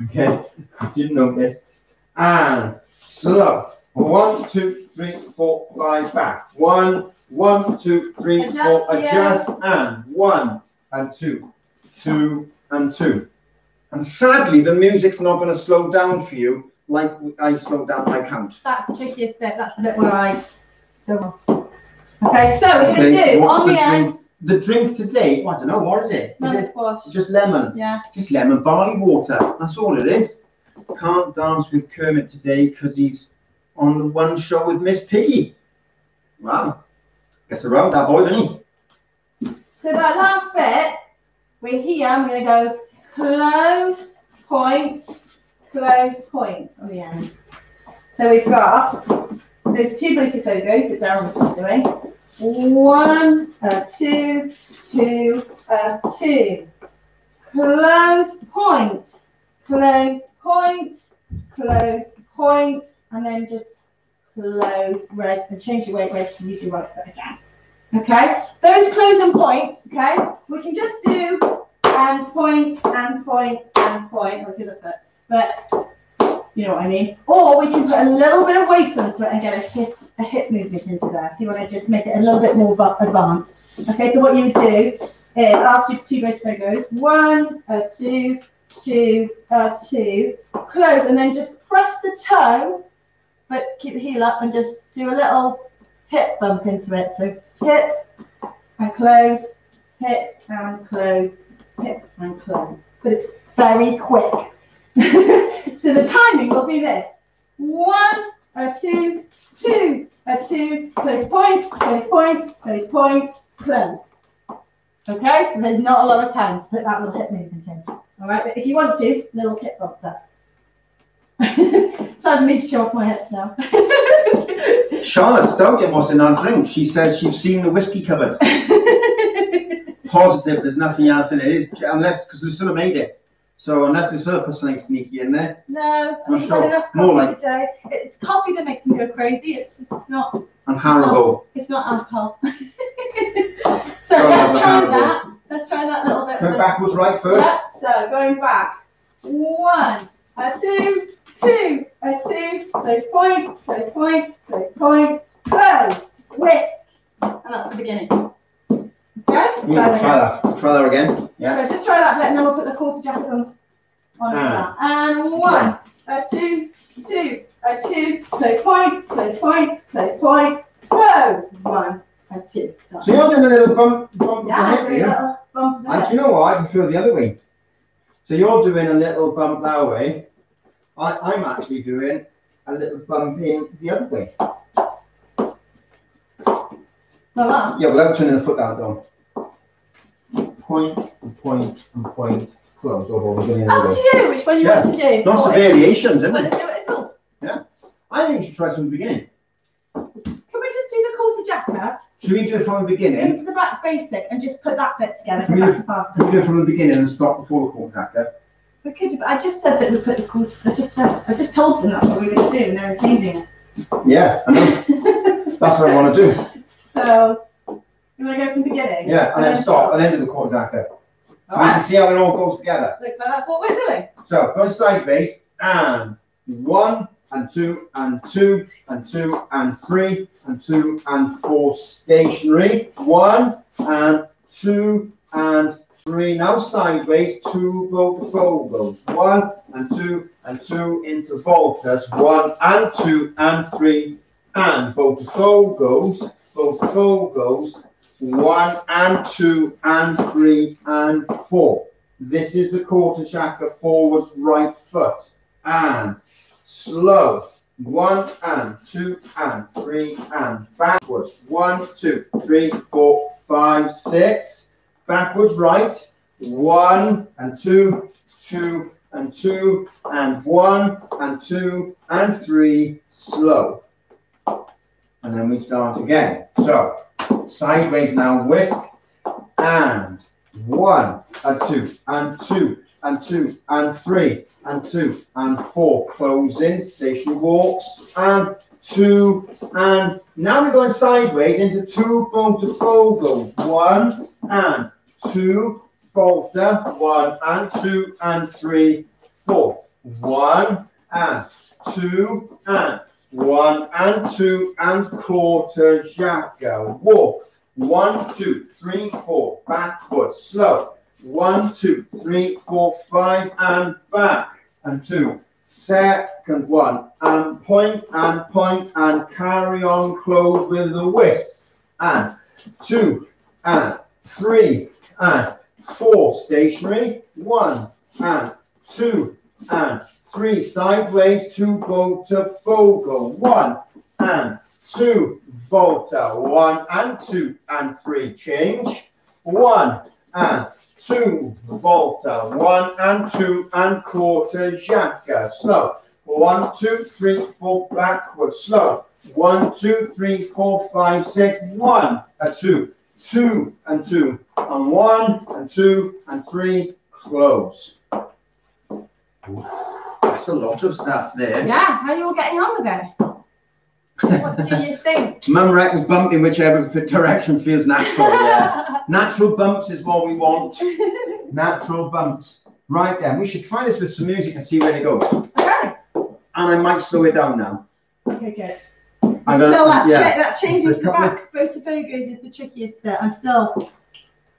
[SPEAKER 1] Okay, I didn't notice. And slow. One, two, three, four, five, back. One, one, two, three, four,
[SPEAKER 2] Adjust, yeah.
[SPEAKER 1] adjust, and one, and two, two, and two. And sadly, the music's not going to slow down for you like I slow down my count.
[SPEAKER 2] That's the trickiest bit. That's the bit where I go wrong. Okay, so we're going to do on
[SPEAKER 1] the
[SPEAKER 2] the
[SPEAKER 1] drink? The drink today, oh, I don't know, what is it? Is
[SPEAKER 2] Lemon
[SPEAKER 1] it
[SPEAKER 2] squash.
[SPEAKER 1] just lemon?
[SPEAKER 2] Yeah.
[SPEAKER 1] Just lemon barley water. That's all it is. Can't dance with Kermit today because he's on the one show with Miss Piggy. Wow. Gets around that boy, doesn't he?
[SPEAKER 2] So that last bit, we're here. I'm going to go close points, close points on the ends. So we've got those two Botafogos that Darren was just doing. One, uh, two, two, two. Close points, close points, close points, and then just close red and change your weight red to use your right foot again. Okay, those closing points, okay, we can just do and point and point and point, or the other foot, but you know what I mean. Or we can put a little bit of weight onto it and get a hip, a hip movement into there. If you want to just make it a little bit more advanced. Okay, so what you do is after two Botafogos, one, uh, two, two, uh, two, close, and then just press the toe, but keep the heel up and just do a little hip bump into it. So hip and close, hip and close, hip and close. But it's very quick. so the timing will be this. One, a two, two, a two, close point, close point, close point, close. Okay, so there's not a lot of time to put that little hip movement in. All right, but if you want to, little hip bump there. Me to show off my hips now.
[SPEAKER 1] Charlotte's doubting what's in our drink. She says she's seen the whiskey cupboard. Positive there's nothing else in it. it is, unless, because Lucilla made it. So unless Lucilla put something sneaky in there.
[SPEAKER 2] No, I had
[SPEAKER 1] sure.
[SPEAKER 2] enough
[SPEAKER 1] More like-
[SPEAKER 2] today. It's coffee that makes me go crazy. It's it's not
[SPEAKER 1] And Haribo.
[SPEAKER 2] it's not alcohol. so let's try
[SPEAKER 1] Haribo.
[SPEAKER 2] that. Let's try that little bit.
[SPEAKER 1] Go backwards right first.
[SPEAKER 2] Yeah, so going back. One, a two, two, a two, close point, close point, close point, close, whisk. And that's the beginning. Okay? So
[SPEAKER 1] Yeah, try that. Try that again. Yeah.
[SPEAKER 2] so just try that bit and then we'll put the corta jaca on. on
[SPEAKER 1] Ah.
[SPEAKER 2] And one, a two, two, a two, close point, close point, close point, close. One, a two. Start.
[SPEAKER 1] So you're doing a little bump, bump
[SPEAKER 2] yeah,
[SPEAKER 1] the
[SPEAKER 2] do a
[SPEAKER 1] hip here.
[SPEAKER 2] little bump
[SPEAKER 1] And do you know what? I can feel the other way. So you're doing a little bump that way. I, I'm actually doing a little bump in the other way.
[SPEAKER 2] Like that.
[SPEAKER 1] Yeah, without turning the foot down, though. Point and point and point. Close. Or we're going
[SPEAKER 2] Up to you, which one you
[SPEAKER 1] Yeah.
[SPEAKER 2] want to do.
[SPEAKER 1] Lots of variations, isn't it?
[SPEAKER 2] do it at all?
[SPEAKER 1] I think you should try from the beginning.
[SPEAKER 2] Can we just do the corta jaca
[SPEAKER 1] Should we do it from the beginning?
[SPEAKER 2] into the back basic and just put that bit together?
[SPEAKER 1] Can
[SPEAKER 2] Because
[SPEAKER 1] we-
[SPEAKER 2] that's the
[SPEAKER 1] Should we do it from the beginning and stop before the quarter?
[SPEAKER 2] We could, but I just said that we put the quarter. I just said, I just told them that's what we were going to do, and they're changing it.
[SPEAKER 1] Yeah, I know. That's what I want to do.
[SPEAKER 2] so you want to go from the beginning?
[SPEAKER 1] Yeah, and then stop and end do the quarter. So
[SPEAKER 2] All
[SPEAKER 1] we
[SPEAKER 2] right.
[SPEAKER 1] can see how it all goes together.
[SPEAKER 2] Looks like that's what we're doing.
[SPEAKER 1] So go sideways and one and two and two and two and three and two and four stationary. One and two and three. Now sideways, two Botafogos. One and two and two into voltas. One and two and three and voltafogos. Voltafogos. One and two and three and four. This is the corta jaca forwards right foot. And slow. One and two and three and backwards. One, two, three, four, five, six. Backwards right. One and two, two and two and one and two and three. Slow. And then we start again. So sideways now, whisk and one and two and two and two and three and two and four closing stationary walks and two and now we're going sideways into two Botafogos one and two volta one and two and three four. One and two and one and two and corta jaca walk. One, two, three, four, backward, slow. One, two, three, four, five, and back. And two. Second one. And point, and point, and carry on close with the whisk. And two, and three, and four. Stationary. One, and two, and three. Sideways, two, go to. One, and two, volta, one and two and three, change, one and two, volta, one and two and quarter, jacka, slow, one, two, three, four, backward, slow, one, two, three, four, five, six, one, and two, two and two, and one and two and three, close. That's a lot of stuff there.
[SPEAKER 2] Yeah, how are you all getting on with it? What do you think?
[SPEAKER 1] Mum reckons bumping whichever direction feels natural. Yeah. Natural bumps is what we want. Natural bumps. Right then, we should try this with some music and see where it goes.
[SPEAKER 2] okay.
[SPEAKER 1] And I might slow it down now.
[SPEAKER 3] Okay, good.
[SPEAKER 1] I'm
[SPEAKER 3] Still,
[SPEAKER 1] gonna,
[SPEAKER 3] that,
[SPEAKER 1] yeah.
[SPEAKER 3] that changes the
[SPEAKER 1] couple of-
[SPEAKER 3] back Botafogos is the trickiest bit. I'm still,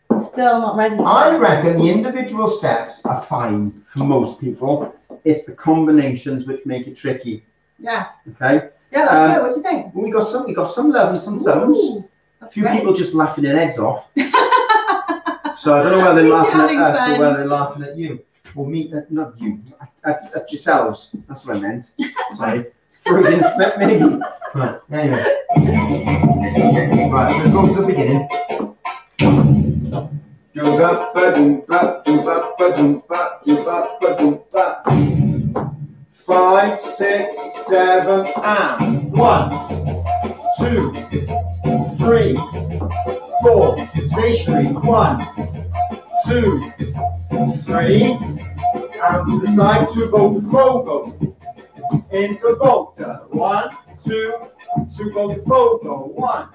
[SPEAKER 3] I'm still not ready.
[SPEAKER 1] I reckon the individual steps are fine for most people. It's the combinations which make it tricky.
[SPEAKER 2] Yeah.
[SPEAKER 1] Okay.
[SPEAKER 2] Yeah, that's
[SPEAKER 1] Um,
[SPEAKER 2] good. What do you think?
[SPEAKER 1] We got some. We got some love and some thumbs.
[SPEAKER 2] Ooh,
[SPEAKER 1] A few
[SPEAKER 2] great.
[SPEAKER 1] people just laughing their heads off. So I don't know whether they're laughing at us
[SPEAKER 2] having
[SPEAKER 1] or whether they're laughing at you. Or me, uh, not you, at, at yourselves. That's what I meant. Sorry. Freudian slip maybe. Right, anyway. Right, so go to the beginning. Doomba, ba, doomba, doomba, ba, doomba, doomba, ba, doomba. Five, six, seven, and one, two, three, four, stationary, one, two, three, out to the side, two Botafogo, into volta, one, two, two Botafogo, one,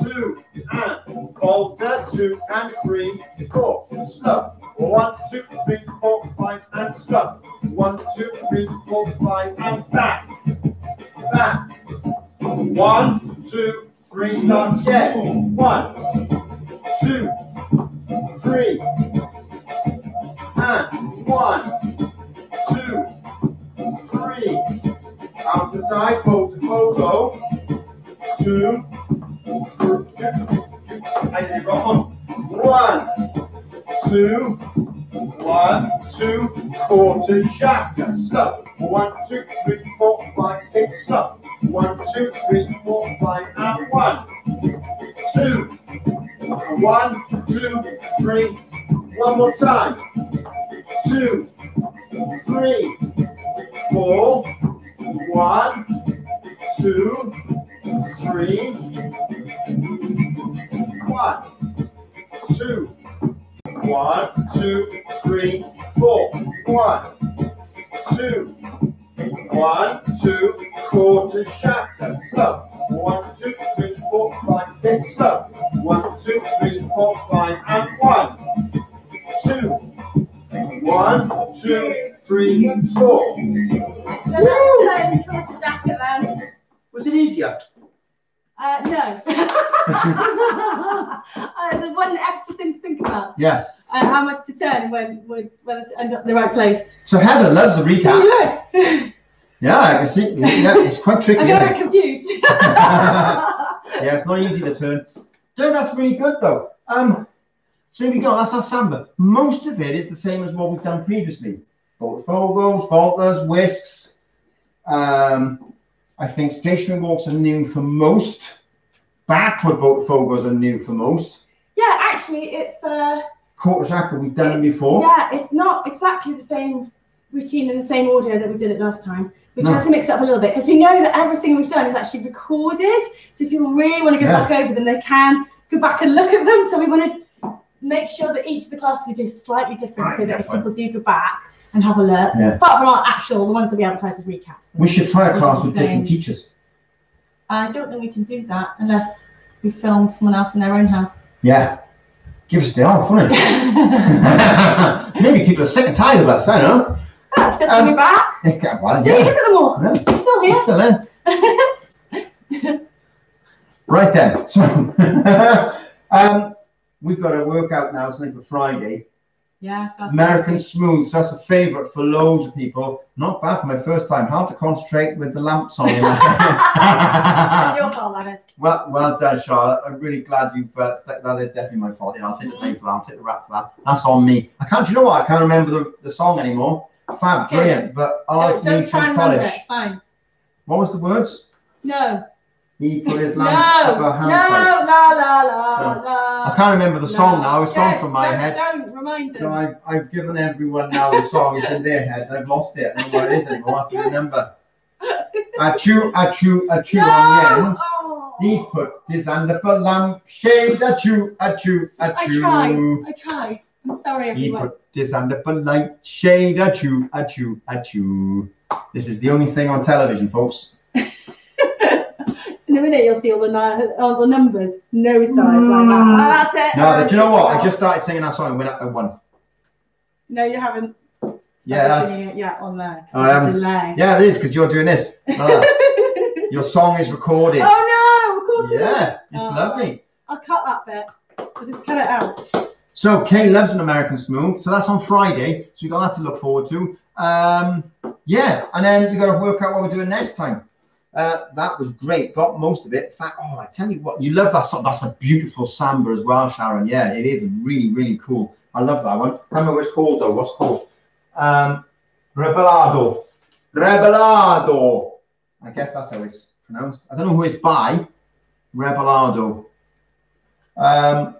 [SPEAKER 1] two, and volta, two and three, four, slow, one, two, three, four, five, and stop. one, two, three, four, five, and back, back, one, two, three, stop again, one, two, three, and one, two, three, out to side, fold to photo, two, three, and you go on, one, two, one, two, corta jaca, stop, one, two, three, four, five, six, stop, one, two, three, four, five, and one, two, one, two, three, one more time. Two, three, four, one, two, three, one, two, one, two, three, four, one, two, one, two, corta jaca, slow. One, two, three, four, five, six, slow. One, two, three, four, five, and one, two, one, two, three, four.
[SPEAKER 2] So let's turn corta jaca then.
[SPEAKER 1] Was it easier?
[SPEAKER 2] Uh, no. uh, one extra thing to think about.
[SPEAKER 1] Yeah.
[SPEAKER 2] Uh, how much to turn when, when whether to end up in the right place.
[SPEAKER 1] So Heather loves the recaps.
[SPEAKER 2] Look,
[SPEAKER 1] Yeah, I can see. Yeah, it's quite tricky.
[SPEAKER 2] I'm very confused.
[SPEAKER 1] yeah, it's not easy to turn. Yeah, that's really good though. Um, so here we go. That's our samba. Most of it is the same as what we've done previously. Fogos, voltas, whisks. Um, I think stationary walks are new for most. Backward Botafogos are new for most.
[SPEAKER 2] yeah, actually, it's uh,
[SPEAKER 1] Corta jaca we've done
[SPEAKER 2] it's-
[SPEAKER 1] before.
[SPEAKER 2] Yeah, it's not exactly the same routine and the same audio that we did it last time. We
[SPEAKER 1] No.
[SPEAKER 2] tried to mix it up a little bit because we know that everything we've done is actually recorded. So if people really want to go
[SPEAKER 1] Yeah.
[SPEAKER 2] back over them, they can go back and look at them. So we want to make sure that each of the classes we do is slightly different
[SPEAKER 1] Right,
[SPEAKER 2] so that if people do go back and have a look,
[SPEAKER 1] Yeah.
[SPEAKER 2] apart from our actual, the ones that we advertise as recaps.
[SPEAKER 1] We should try a class with different teachers.
[SPEAKER 2] I don't think we can do that unless we film someone else in their own house.
[SPEAKER 1] Yeah. Give us a day off, wouldn't it? Maybe people are sick and tired of us, I don't know.
[SPEAKER 2] That's good
[SPEAKER 1] Um,
[SPEAKER 2] to be back.
[SPEAKER 1] well,
[SPEAKER 2] See,
[SPEAKER 1] yeah.
[SPEAKER 2] look at them all.
[SPEAKER 1] Yeah.
[SPEAKER 2] Still here.
[SPEAKER 1] Still in. Right then, so um, we've got a workout now, something for Friday.
[SPEAKER 2] Yeah, that's
[SPEAKER 1] American Smooth, so that's a favourite for loads of people. Not bad for my first time. Hard to concentrate with the lamps on.
[SPEAKER 2] It's your fault, that is.
[SPEAKER 1] well, well done, Charlotte. I'm really glad you've. Uh, that is definitely my fault. Yeah, I'll take the blame for that. I'll take the rap for that. That's on me. I can't. Do you know what? I can't remember the, the song anymore. Fab, brilliant. But ours
[SPEAKER 2] Don't, don't
[SPEAKER 1] needs some polish.
[SPEAKER 2] it. Fine.
[SPEAKER 1] What was the words?
[SPEAKER 2] No.
[SPEAKER 1] He put his
[SPEAKER 2] No.
[SPEAKER 1] lamp
[SPEAKER 2] No. La la la
[SPEAKER 1] No.
[SPEAKER 2] la.
[SPEAKER 1] I can't remember the song now. It's gone
[SPEAKER 2] Yes,
[SPEAKER 1] from my
[SPEAKER 2] don't,
[SPEAKER 1] head.
[SPEAKER 2] Don't remind
[SPEAKER 1] So
[SPEAKER 2] them.
[SPEAKER 1] I've, I've given everyone now the song. It's in their head. I've lost it. I don't know what it is anymore. I have to remember. Achoo, achoo, achoo
[SPEAKER 2] no.
[SPEAKER 1] on the end.
[SPEAKER 2] Oh.
[SPEAKER 1] He's put his hand up a lamp shade. Achoo, achoo,
[SPEAKER 2] I
[SPEAKER 1] achoo.
[SPEAKER 2] tried. I tried. I'm sorry, everyone.
[SPEAKER 1] He put his hand up a light shade. Achoo, achoo, achoo. This is the only thing on television, folks.
[SPEAKER 2] In a minute, you'll see all the nu- all the numbers nosedive like that.
[SPEAKER 1] Mm.
[SPEAKER 2] Oh, that's it.
[SPEAKER 1] No, do you know what? I just started singing that song and went up at one.
[SPEAKER 2] No, you haven't.
[SPEAKER 1] Yeah, that's,
[SPEAKER 2] Singing it yet on there.
[SPEAKER 1] I am.
[SPEAKER 2] Delay.
[SPEAKER 1] yeah, it is because you're doing this. Ah, your song is recorded.
[SPEAKER 2] oh no! Of course.
[SPEAKER 1] Yeah, it's
[SPEAKER 2] Oh.
[SPEAKER 1] lovely.
[SPEAKER 2] I'll cut that bit. I'll just cut it out.
[SPEAKER 1] So Kay loves an American Smooth, so that's on Friday. So we got that to look forward to. Um, yeah, and then we got to work out what we're doing next time. Uh, that was great. Got most of it. Fact, oh, I tell you what, you love that song. That's a beautiful samba as well, Sharon. Yeah, it is really, really cool. I love that one. Remember what it's called though. What's called? Um, Rebelado. Rebelado. I guess that's how it's pronounced. I don't know who it's by. Rebelado. Um,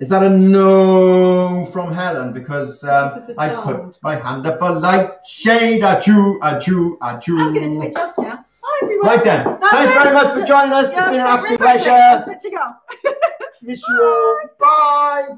[SPEAKER 1] is that a no from Helen? Because um, I put my hand up a light shade. Achoo, achoo, achoo.
[SPEAKER 2] I'm going to switch off now. Bye, everyone.
[SPEAKER 1] Right then.
[SPEAKER 2] That's
[SPEAKER 1] Thanks
[SPEAKER 2] it.
[SPEAKER 1] very much for joining us. It's been an
[SPEAKER 2] so
[SPEAKER 1] absolute pleasure. Miss you all. Bye.